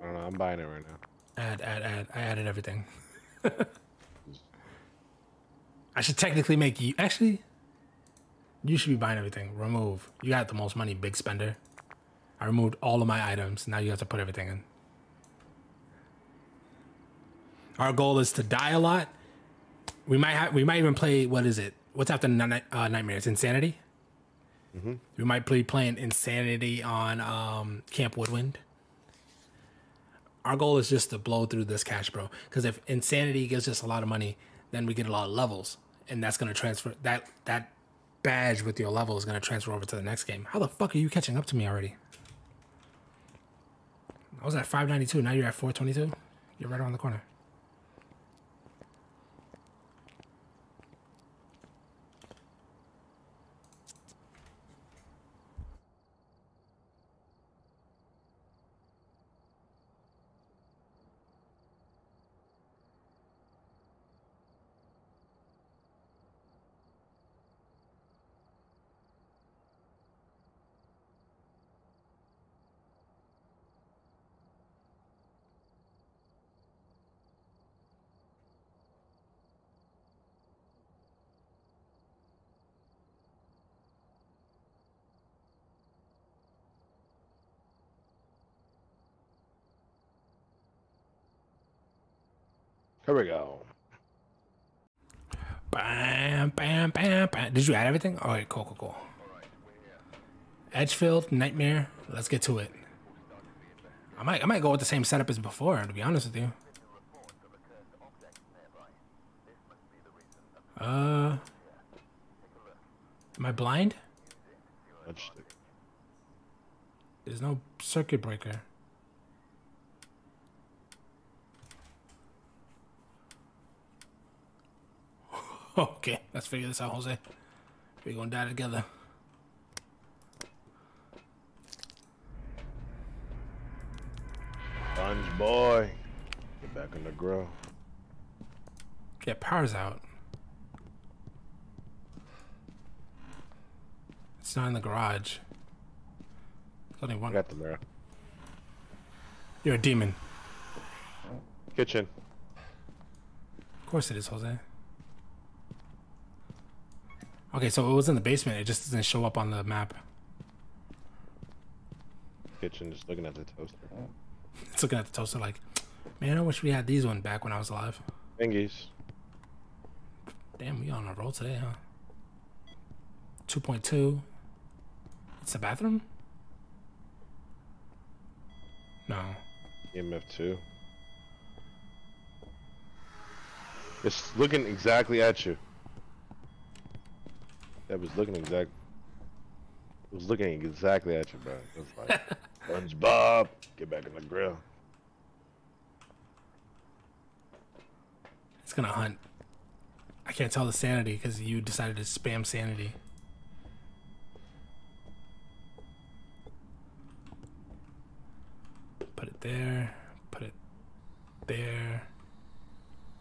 I don't know. I'm buying it right now. Add, add, add. I added everything. I should technically make you. Actually, you should be buying everything. Remove. You got the most money, big spender. I removed all of my items. Now you have to put everything in. Our goal is to die a lot. We might have. We might even play. What is it? What's after Ni- uh, Nightmares? Insanity. We might be playing Insanity on um, Camp Woodwind our goal is just to blow through this cash, bro. Because if insanity gives us a lot of money, then we get a lot of levels, and that's gonna transfer that that badge with your level is gonna transfer over to the next game. How the fuck are you catching up to me already? I was at 592. Now you're at 422. You're right around the corner. Here we go. Bam, bam, bam, bam. Did you add everything? All right, cool, cool, cool. Edgefield, Nightmare. Let's get to it. I might, I might go with the same setup as before. To be honest with you. Uh, am I blind? There's no circuit breaker. Okay, let's figure this out, Jose. We're gonna die together. Sponge boy. Get back in the grill. Yeah, power's out. It's not in the garage. There's only I one. got the mirror. You're a demon. Kitchen. Of course it is, Jose. Okay, so it was in the basement. It just doesn't show up on the map. Kitchen. Just looking at the toaster. It's looking at the toaster like, man, I wish we had these one back when I was alive. Fingies. Damn, we on a roll today, huh? 2.2. It's the bathroom? No. EMF two. It's looking exactly at you. That was looking exact. It was looking exactly at you, bro. It was like, SpongeBob, get back in the grill. It's gonna hunt. I can't tell the sanity because you decided to spam sanity. Put it there. Put it there.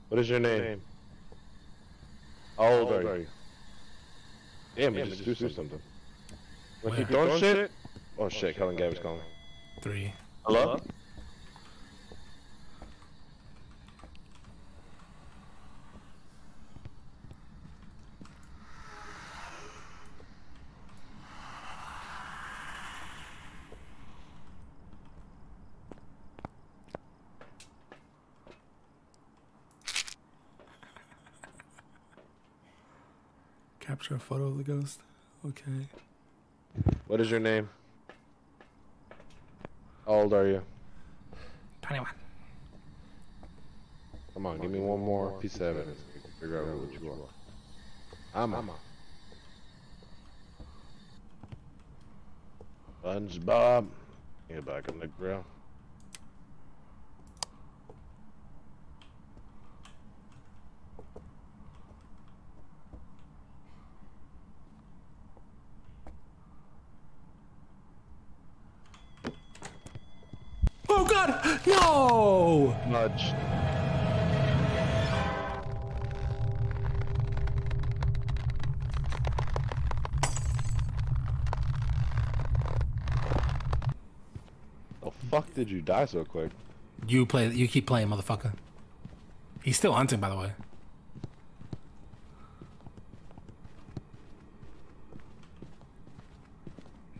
What is your name? How old, are, you? Damn, it just do something. Like you Where? throwing shit? Oh shit, Helen Gavin's calling. Three. Hello? Capture a photo of the ghost. Okay. What is your name? How old are you? 21. Come on, give me one more piece of evidence. We can figure out what you are. I'm a SpongeBob. Get back on the grill. Oh god! No! Nudge. The fuck did you die so quick? You play you keep playing, motherfucker. He's still hunting, by the way.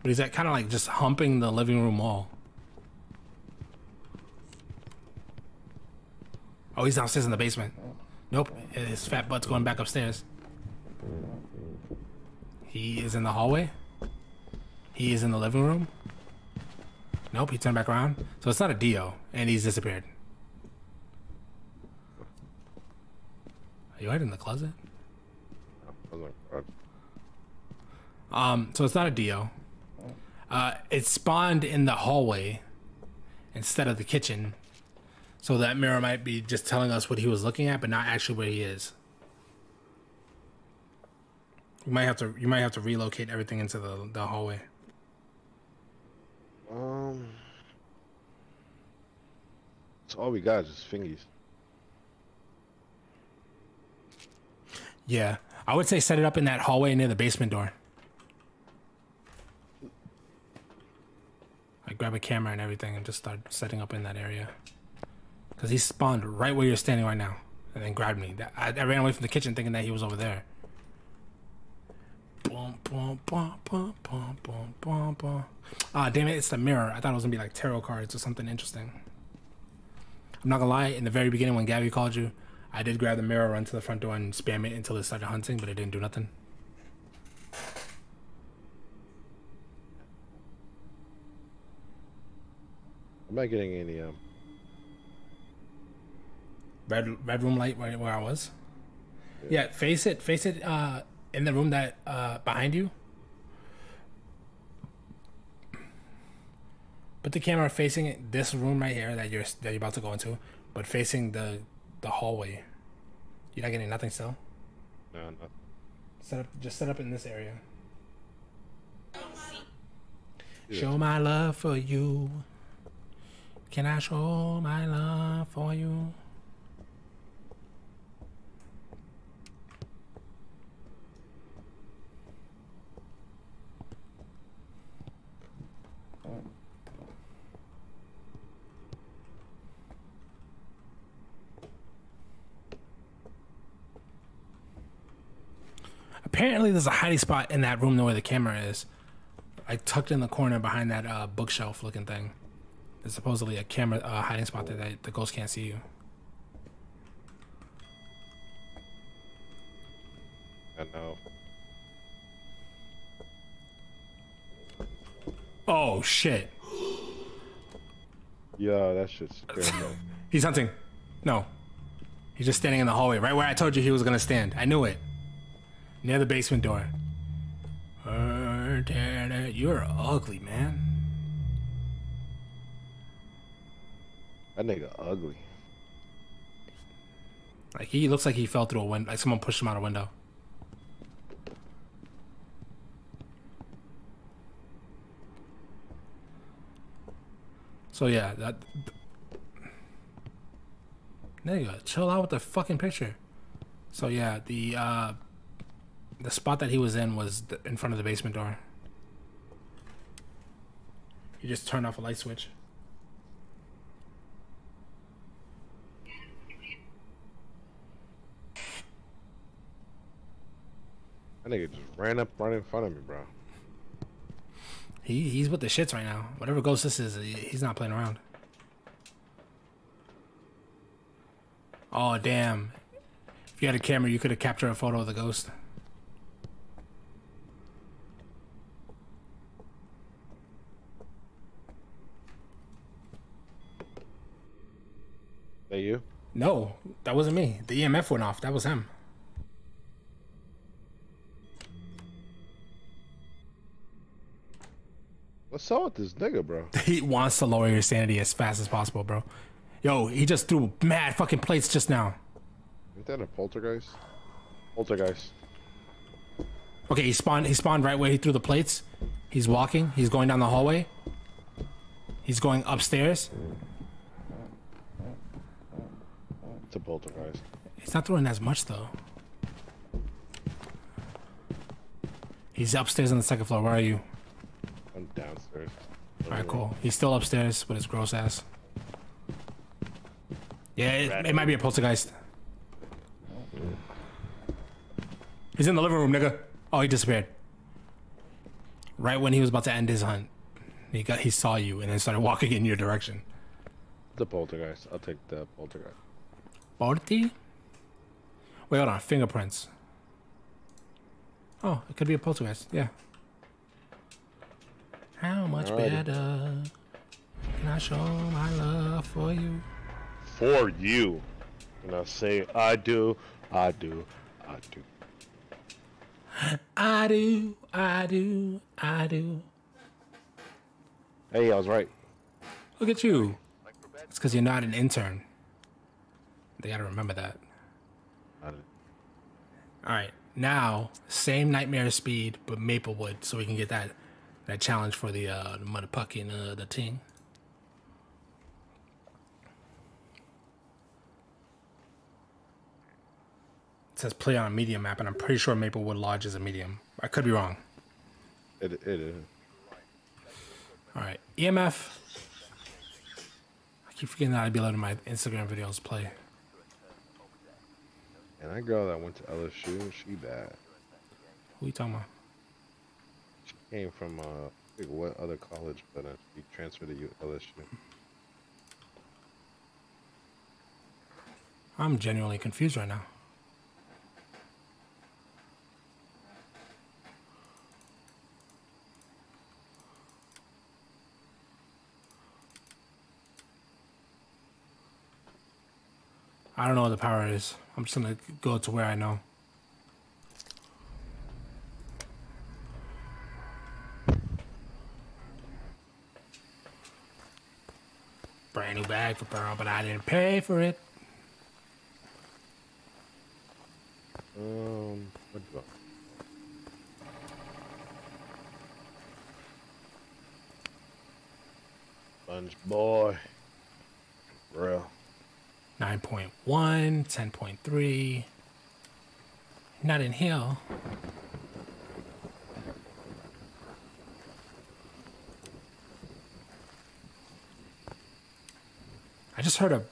But he's kind of like just humping the living room wall. Oh, he's downstairs in the basement. Nope, his fat butt's going back upstairs. He is in the hallway. He is in the living room. Nope, he turned back around. So it's not a Dio, and he's disappeared. Are you hiding in the closet? Um, so it's not a Dio. Uh, it spawned in the hallway instead of the kitchen. So that mirror might be just telling us what he was looking at, but not actually where he is. You might have to you might have to relocate everything into the, the hallway. Um, it's all we got, is just fingies. Yeah. I would say set it up in that hallway near the basement door. Like grab a camera and everything and just start setting up in that area. Cause he spawned right where you're standing right now, and then grabbed me. I, I ran away from the kitchen thinking that he was over there. Ah, damn it! It's the mirror. I thought it was gonna be like tarot cards or something interesting. I'm not gonna lie. In the very beginning, when Gabby called you, I did grab the mirror, run to the front door, and spam it until it started hunting, but it didn't do nothing. I'm not getting any um. Red red room light where, where I was. Yeah. face it, face it. Uh, in the room that uh behind you. Put the camera facing this room right here that you're that you're about to go into, but facing the the hallway. You're not getting nothing still. No, nothing. Set up, just set up in this area. Yeah. Show my love for you. Can I show my love for you? Apparently, there's a hiding spot in that room where the camera is. I tucked in the corner behind that uh, bookshelf looking thing. There's supposedly a camera uh, hiding spot there that the ghost can't see you. I know. Oh shit! Yeah, that shit's. He's hunting. No, he's just standing in the hallway, right where I told you he was gonna stand. I knew it. Near the basement door. Uh, You're ugly, man. That nigga ugly. Like he looks like he fell through a window. Like someone pushed him out a window. So yeah, that. Nigga, chill out with the fucking picture. So yeah, the uh, the spot that he was in was the, in front of the basement door. You just turned off a light switch. That nigga just ran up right in front of me, bro. He he's with the shits right now. Whatever ghost this is, he's not playing around. Oh damn! If you had a camera, you could have captured a photo of the ghost. That you? No, that wasn't me. The EMF went off. That was him. What's up with this nigga, bro? He wants to lower your sanity as fast as possible, bro. Yo, he just threw mad fucking plates just now. Ain't that a poltergeist? Poltergeist. Okay, he spawned. He spawned right where he threw the plates. He's walking. He's going down the hallway. He's going upstairs. It's a poltergeist. He's not throwing as much though. He's upstairs on the second floor. Where are you? I'm downstairs. All right, cool. He's still upstairs with his gross ass. Yeah, it, it might be a poltergeist. He's in the living room, nigga. Oh, he disappeared. Right when he was about to end his hunt, he got he saw you and then started walking in your direction. The poltergeist. I'll take the poltergeist. Porti? Wait, hold on. Fingerprints. Oh, it could be a poltergeist. Yeah. How much Alrighty. better can I show my love for you? For you. And I say, I do, I do, I do. I do, I do, I do. Hey, I was right. Look at you. It's because you're not an intern. They gotta remember that. All right, now same nightmare speed, but Maplewood, so we can get that that challenge for the uh, the motherfucking uh, the team. It says play on a medium map, and I'm pretty sure Maplewood Lodge is a medium. I could be wrong. It, it is. All right, EMF. I keep forgetting that I'd be letting my Instagram videos play. And that girl that went to LSU, she bad. Who you talking about? She came from, uh, what other college, but uh, she transferred to LSU. I'm genuinely confused right now. I don't know what the power is. I'm just gonna go to where I know. Brand new bag for Pearl, but I didn't pay for it. Um, where'd you go? Sponge boy. Real. 9.1, 10.3. Not in here. I just heard a.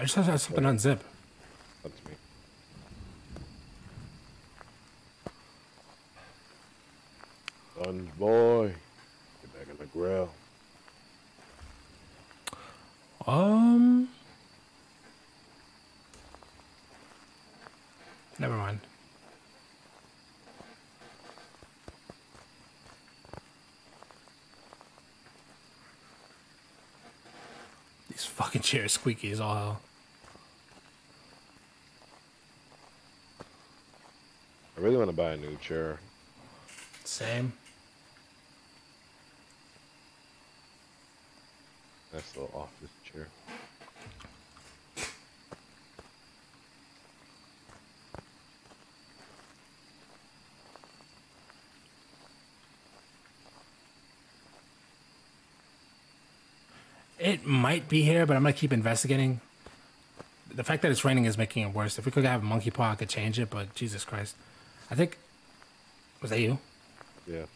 I just heard something unzip. That's me. Sponge boy. Get back in the grill. Um. Never mind. These fucking chairs squeaky as all hell. I really want to buy a new chair. Same. Nice little office chair. It might be here, but I'm gonna keep investigating. The fact that it's raining is making it worse. If we could have a monkey paw, I could change it, but Jesus Christ. I think. Was that you? Yeah.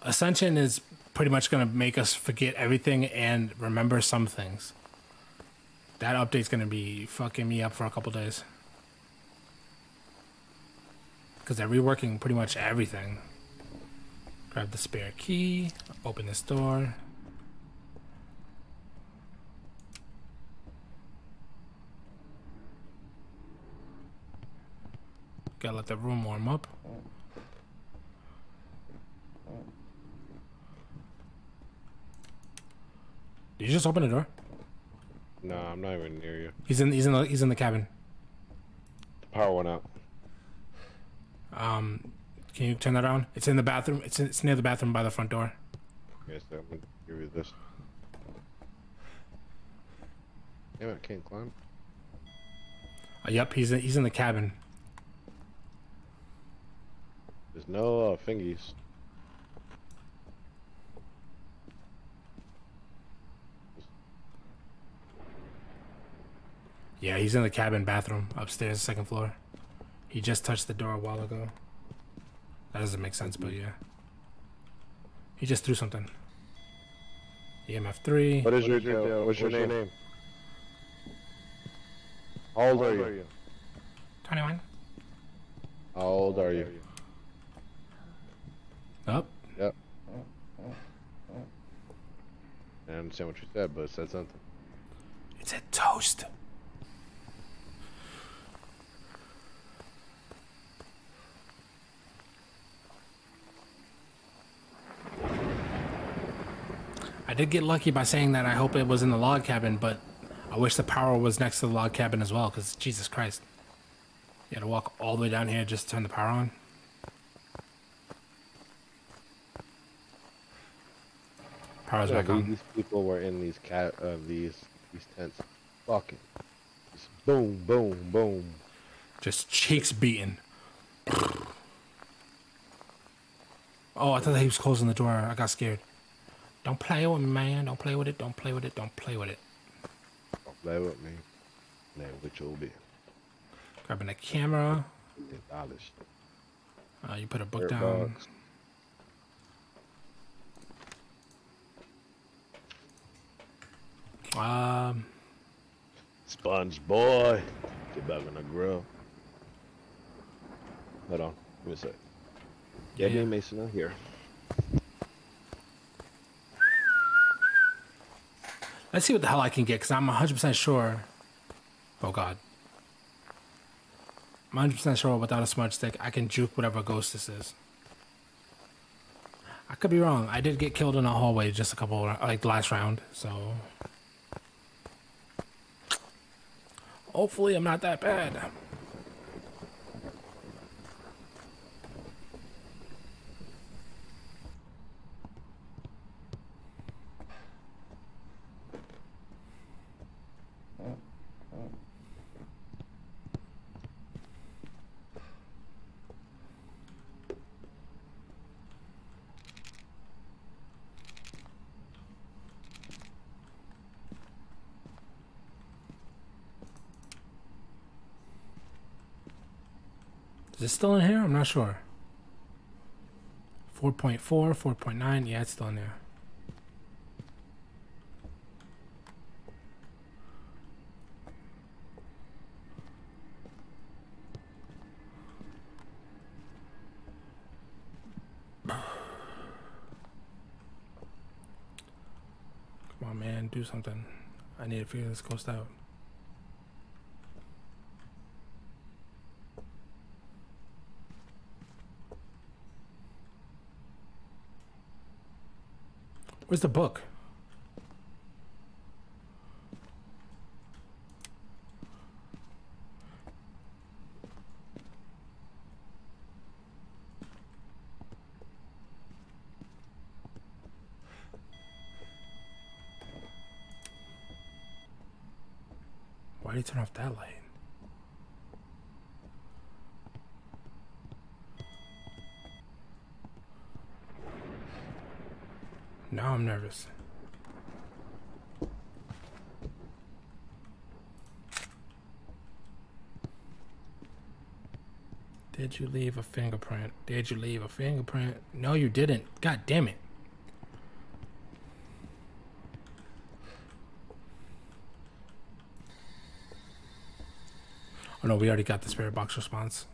Ascension is pretty much gonna make us forget everything and remember some things. That update's gonna be fucking me up for a couple days. Because they're reworking pretty much everything. Grab the spare key, open this door. Gotta let the room warm up. Did you just open the door? No, I'm not even near you. He's in. He's in the. He's in the cabin. The power went out. Um, can you turn that on? It's in the bathroom. It's it's near the bathroom by the front door. Yes, I'm gonna give you this. Damn it, I can't climb. Uh, yep, he's in, he's in the cabin. There's no uh, fingies. Yeah, he's in the cabin bathroom upstairs, second floor. He just touched the door a while ago. That doesn't make sense, but yeah. He just threw something. EMF three. What is your deal? What's your name? How old are you? Twenty-one. How old are you? Up. Yep. I don't understand what you said, but it said something. It's a toast. I did get lucky by saying that I hope it was in the log cabin, but I wish the power was next to the log cabin as well, because Jesus Christ. You had to walk all the way down here just to turn the power on. Power's Yeah, back on. these people were in these cat uh, these these tents, fucking, just boom, boom, boom. Just cheeks beating. Oh, I thought he was closing the door. I got scared. Don't play with me, man. Don't play with it. Don't play with it. Don't play with it. Don't play with me. Name which will be Grabbing the camera. ten dollars. Uh, you put a book Dirt down. Um, Sponge boy, get back on the grill. Hold on, give me a sec. Yeah, me Mason are here. Let's see what the hell I can get, because I'm 100% sure. Oh, God. I'm 100% sure without a smudge stick, I can juke whatever ghost this is. I could be wrong. I did get killed in a hallway just a couple, like last round, so. Hopefully, I'm not that bad. It still in here? I'm not sure. 4.4, 4.9. Yeah, it's still in there. Come on, man. Do something. I need to figure this ghost out. Where's the book? Why did you turn off that light? Now Did you leave a fingerprint? Did you leave a fingerprint? No, you didn't. God damn it. Oh no, we already got the spirit box response.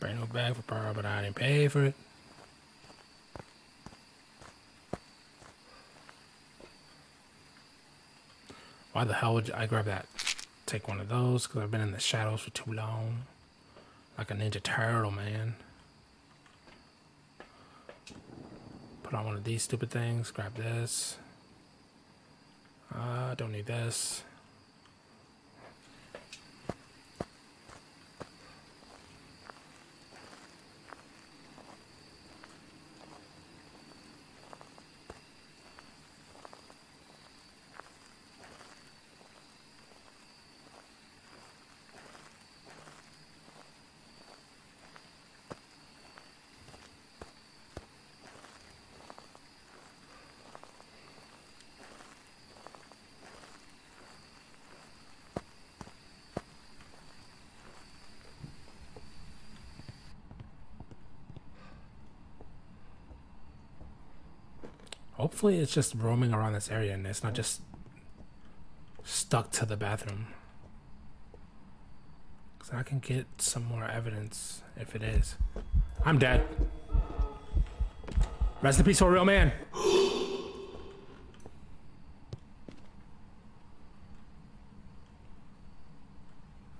Brand new bag for Pearl, but I didn't pay for it. Why the hell would I grab that? Take one of those because I've been in the shadows for too long. Like a Ninja Turtle, man. Put on one of these stupid things. Grab this. Uh, don't need this. Hopefully it's just roaming around this area and it's not just stuck to the bathroom. Because I can get some more evidence if it is. I'm dead. Rest in peace, for a real man.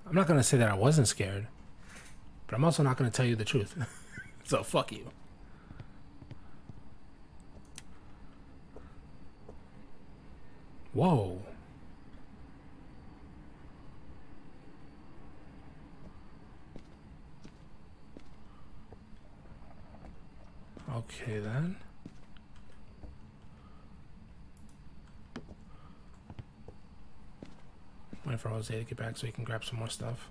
I'm not going to say that I wasn't scared, but I'm also not going to tell you the truth. so fuck you. Whoa. Okay then. Wait for Jose to get back so he can grab some more stuff.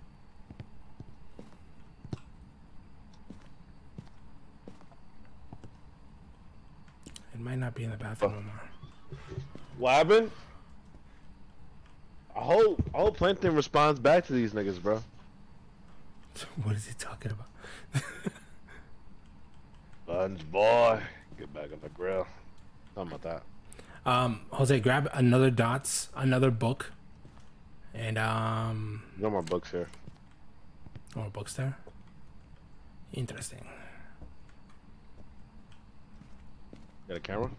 It might not be in the bathroom anymore. What happened? Hope Plankton responds back to these niggas, bro. What is he talking about? Buns boy, get back on the grill. Talking about that. Um, Jose, grab another dots, another book, and um, No more books here. more books there. Interesting. Got a camera?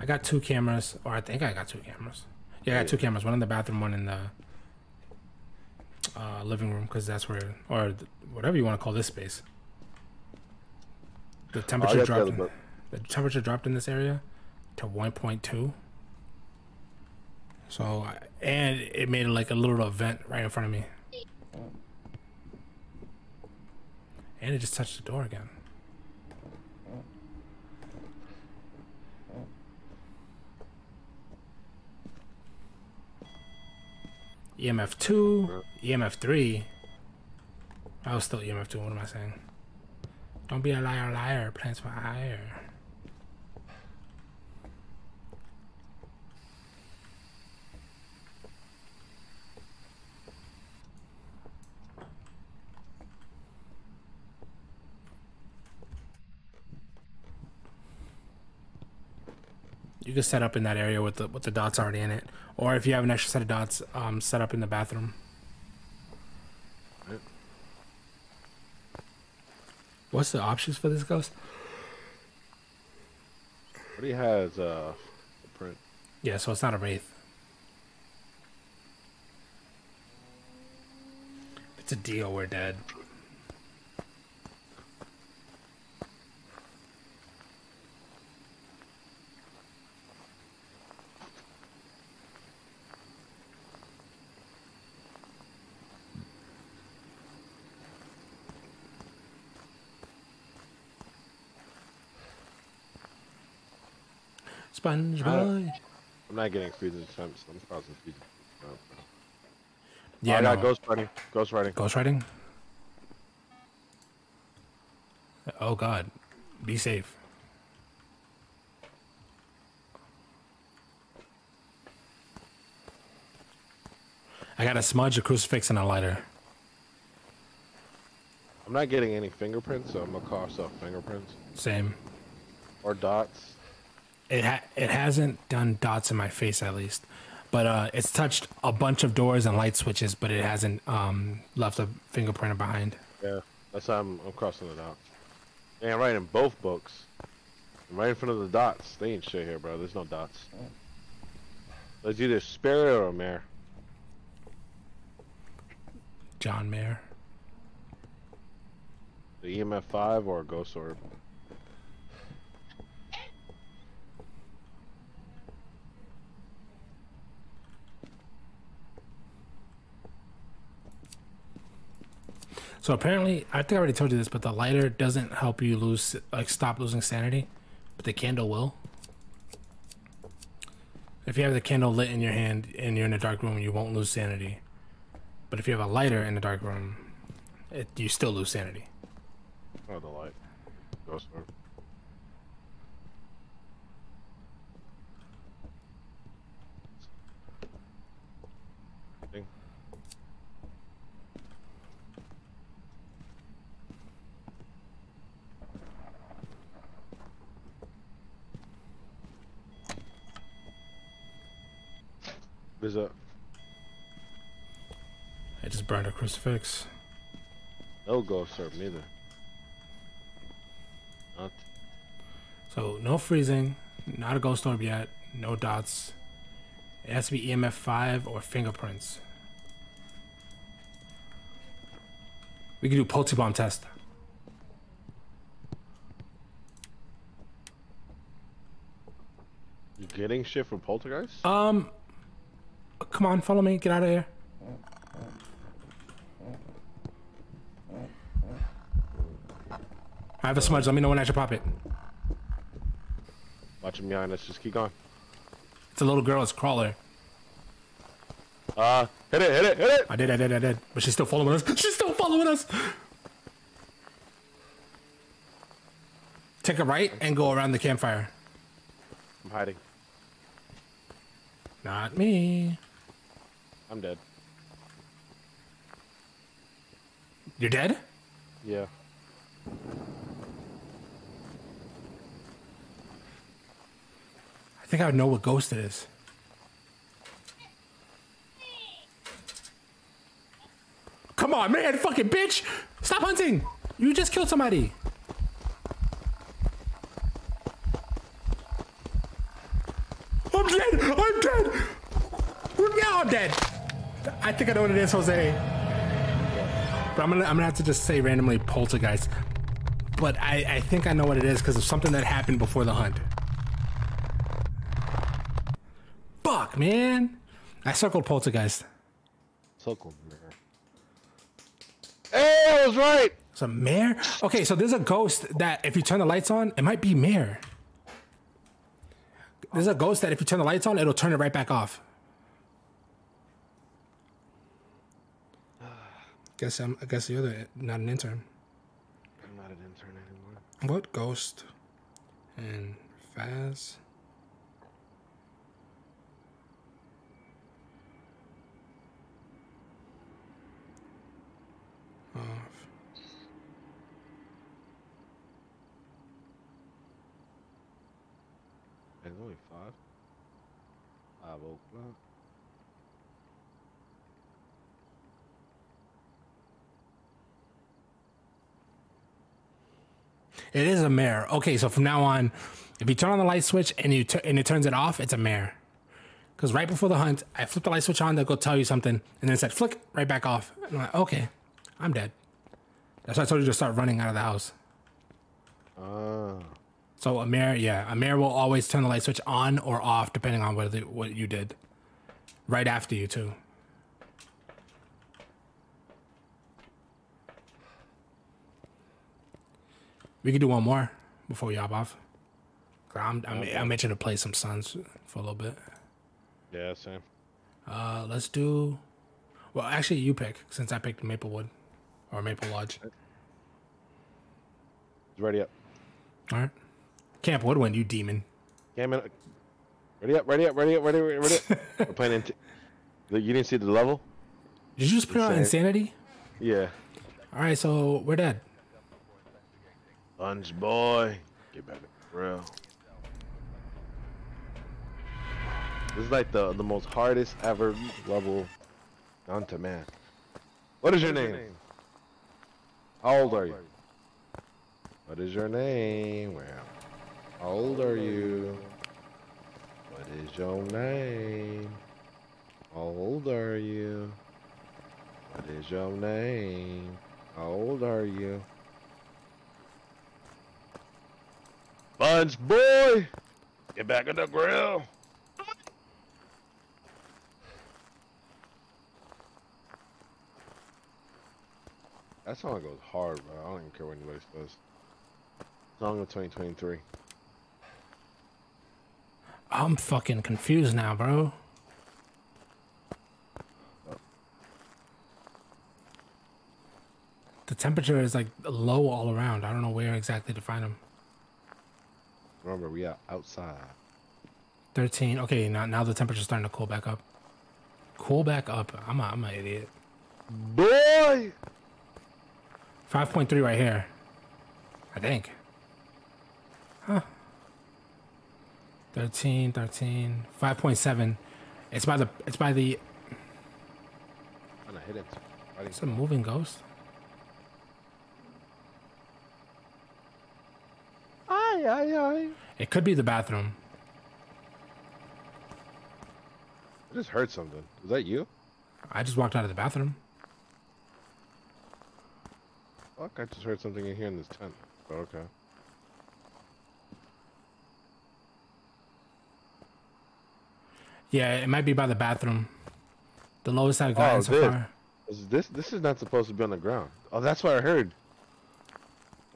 I got two cameras, or I think I got two cameras. Yeah, I got two cameras. One in the bathroom, one in the uh, living room, because that's where, or th- whatever you want to call this space. The Oh, temperature the dropped. In, the temperature dropped in this area to 1.2. So, and it made like a little event right in front of me. And it just touched the door again. EMF 2, EMF 3. I was still EMF 2. What am I saying? Don't be a liar, liar. Plans for hire. You can set up in that area with the with the dots already in it, or if you have an extra set of dots, um, set up in the bathroom. Right. What's the options for this ghost? What he has uh a print. Yeah, so it's not a wraith. If it's a deal, we're dead. Sponge boy. I'm not getting freezing temps. I'm causing. Oh, no, no. Yeah, I no. got ghost writing. Ghost writing. Ghostwriting? Oh god. Be safe. I got a smudge, a crucifix, and a lighter. I'm not getting any fingerprints, so I'm gonna call off fingerprints Same. or dots. It ha- it hasn't done dots in my face at least, but uh, it's touched a bunch of doors and light switches, but it hasn't um, left a fingerprint behind. Yeah, that's how I'm, I'm crossing it out. And right in both books. I'm right in front of the dots. They ain't shit here, bro. There's no dots. There's either spirit or mare. John Mayer. The EMF five or a ghost orb. So apparently, I think I already told you this, but the lighter doesn't help you lose, like, stop losing sanity, but the candle will. If you have the candle lit in your hand and you're in a dark room, you won't lose sanity. But if you have a lighter in a dark room, it, you still lose sanity. Oh, the light. Ghost orb. What is that? I just burned a crucifix. No ghost orb neither. Not. So no freezing, not a ghost orb yet, no dots. It has to be EMF 5 or fingerprints. We can do pulse bomb test. You getting shit from poltergeist? Um, come on, follow me. Get out of here. I have a smudge. Let me know when I should pop it. Watch him behind us. Just keep going. It's a little girl. It's crawler. Uh, hit it, hit it, hit it! I did. I did. I did. But she's still following us. She's still following us. Take a right and go around the campfire. I'm hiding. Not me. I'm dead. You're dead? Yeah. I think I would know what ghost it is. Come on, man, fucking bitch! Stop hunting! You just killed somebody. I'm dead! I'm dead! Now I'm dead! I think I know what it is, Jose. But I'm gonna I'm gonna have to just say randomly poltergeist. But I, I think I know what it is because of something that happened before the hunt. Fuck, man. I circled poltergeist. So cool. Hey, I was right. It's a mare? Okay, so there's a ghost that if you turn the lights on, it might be mare. There's a ghost that if you turn the lights on, it'll turn it right back off. Guess I'm. I guess you're the, not an intern. I'm not an intern anymore. What ghost? And Faz. Off. It's only five. Five o'clock. It is a mare. Okay, so from now on, if you turn on the light switch and you and it turns it off, it's a mare. Because right before the hunt, I flipped the light switch on to go tell you something, and then it said flick right back off. And I'm like, okay, I'm dead. That's why I told you to start running out of the house. Ah. So a mare, yeah, a mare will always turn the light switch on or off depending on what the, what you did. Right after you too. We could do one more before we hop off. I'm I'm, I'm itching to play some Suns for a little bit. Yeah, same. Uh, let's do. Well, actually, you pick since I picked Maplewood or Maple Lodge. It's ready up. All right. Camp Woodwind, you demon. Yeah, man. Ready up, ready up, ready up, ready up, ready up. We're playing into. You didn't see the level? Did you just put on. Insanity? Yeah. All right, so we're dead. Lunch boy. Get back grill. This is like the the most hardest ever level known to man. What is your name? How old are you? What is your name? Well, how old are you? What is your name? How old are you? What is your name? How old are you? Buns boy! Get back in the grill! That song goes hard, bro. I don't even care what anybody says. Song of 2023. I'm fucking confused now, bro. The temperature is like low all around. I don't know where exactly to find them. Remember, we are outside. 13. Okay, now now the temperature's starting to cool back up. Cool back up. I'm a, I'm an idiot. Boy! 5.3 right here. I think. Huh. 13, 13, 5.7. It's by the it's by the Trying to hit it. It's a moving ghost. Aye, aye, aye. It could be the bathroom. I just heard something. Was that you? I just walked out of the bathroom. Fuck, I just heard something in here in this tent. But okay. Yeah, it might be by the bathroom. The lowest I've gotten Oh, so this. far. Is this this is not supposed to be on the ground. Oh, that's what I heard.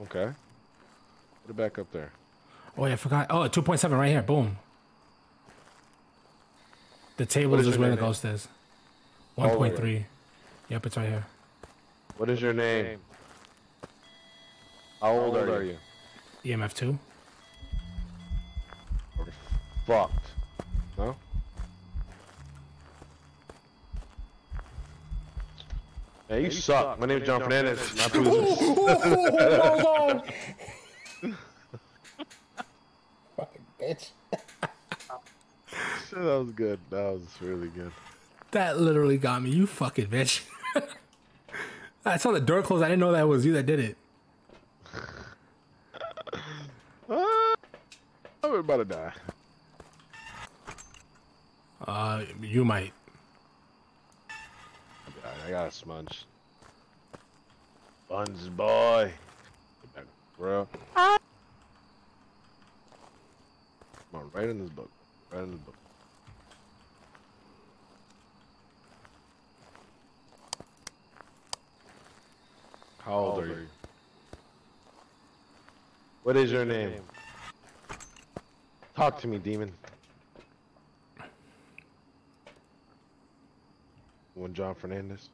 Okay. Put it back up there. Oh, yeah, I forgot. Oh, 2.7 right here. Boom. The table is is just where the ghost is. 1.3. Yep, it's right here. What is your name? How old, are, you? EMF 2. fucked. No? Hey, you, you suck. suck. My name's John Fernandez. Not oh Bruises. my god! Fucking bitch. that was good. That was really good. That literally got me. You fucking bitch. I saw the door close. I didn't know that was you that did it. Ah, I'm about to die. Uh, you might. I got a smudge. Buns boy. Get back, bro. Come on, right in this book. Right in this book. How old are you? What is your name? Talk to me, demon. One John Fernandez.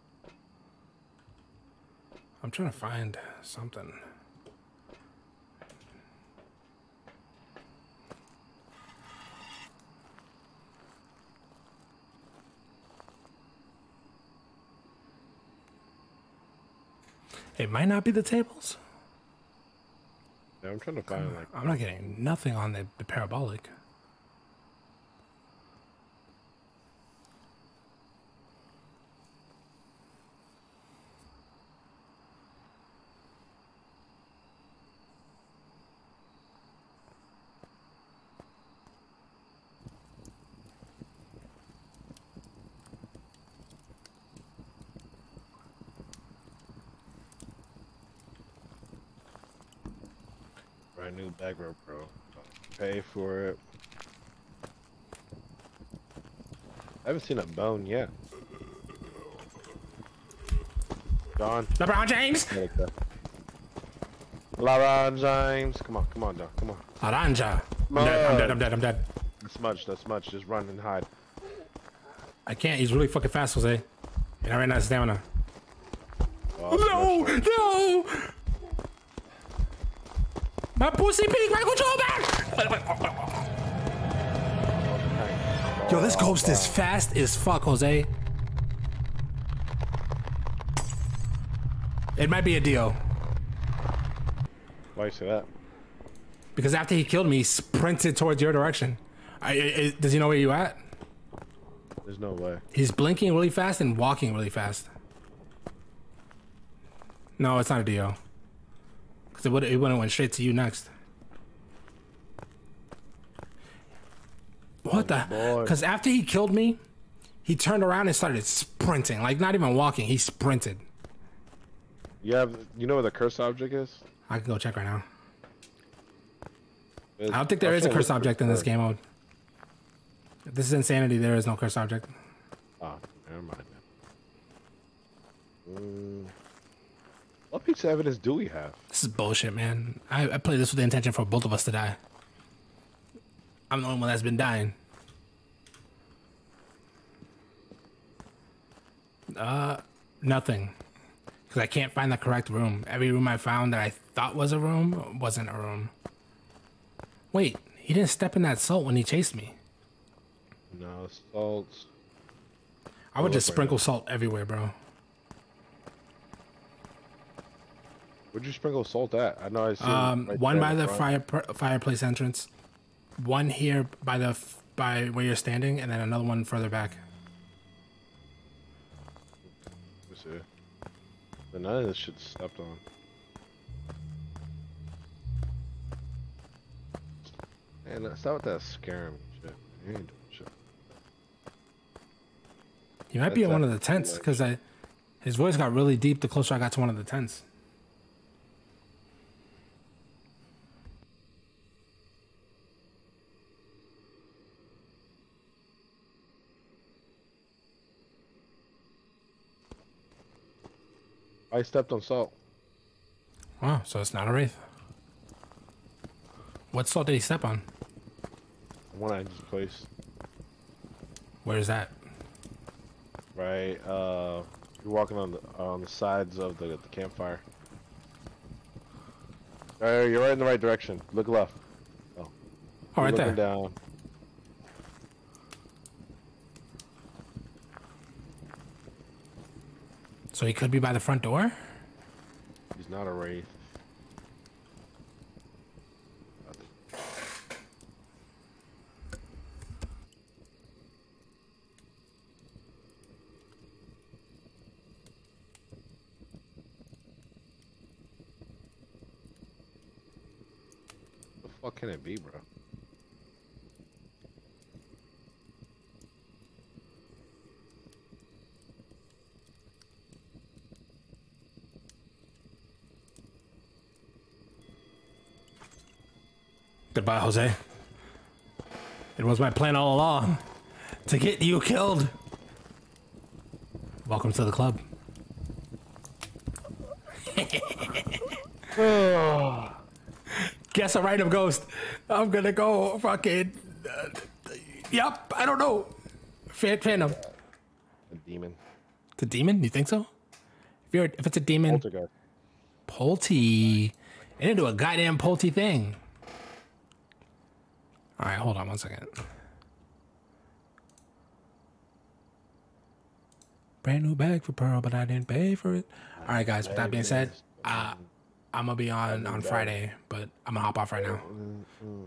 I'm trying to find something. It might not be the tables. Yeah, I'm trying to find like I'm not getting nothing on the, the parabolic. Back row pro. Pay for it. I haven't seen a bone yet. John. LeBron James! LeBron James. Come on, come on, John. Come on. Aranja. I'm dead, I'm dead, I'm dead, I'm dead. That's much, that's much. Just run and hide. I can't, he's really fucking fast, Jose. And I ran out of stamina. Oh, No! No! My pussy pig, my control back! Yo, this ghost is fast as fuck, Jose. It might be a deal. Why you say that? Because after he killed me, he sprinted towards your direction. I, I, I- does he know where you at? There's no way. He's blinking really fast and walking really fast. No, it's not a deal. It would it would have went straight to you next. What the? Because after he killed me, he turned around and started sprinting. Like not even walking. He sprinted. You have, you know where the curse object is? I can go check right now. It's- I don't think there I'm is a curse object in this game mode. If this is insanity, there is no curse object. Oh, never mind. Mm. What piece of evidence do we have? This is bullshit, man. I, I play this with the intention for both of us to die. I'm the only one that's been dying. Uh, nothing. Because I can't find the correct room. Every room I found that I thought was a room wasn't a room. Wait, he didn't step in that salt when he chased me. No, salt. I would just sprinkle salt everywhere, bro. Where'd you sprinkle salt at? I know I see Um, right one by the front. fire fireplace entrance, one here by the by where you're standing, and then another one further back. Let me see. But none of this shit stepped on. Man, stop with that scaring shit. You ain't doing shit. He might be in one of the tents because I, his voice got really deep the closer I got to one of the tents. I stepped on salt. Wow, so it's not a wraith. What salt did he step on? The one I just placed. Where is that? Right, uh, you're walking on the on the sides of the, the campfire. Alright, you're right in the right direction. Look left. Oh, You're right looking there. down. So he could be by the front door? He's not a wraith. What the fuck can it be, bro? Goodbye, Jose. It was my plan all along to get you killed. Welcome to the club. Guess a random ghost. I'm gonna go fucking. Uh, yep, I don't know. Phan- Phantom. A demon. It's a demon? You think so? If you're if it's a demon, Poltergeist. Pulte. It didn't do a goddamn Pulte thing. All right, hold on one second. Brand new bag for Pearl, but I didn't pay for it. All right, guys. With that being said, uh, I'm gonna be on on Friday, but I'm gonna hop off right now. Mm, mm, mm.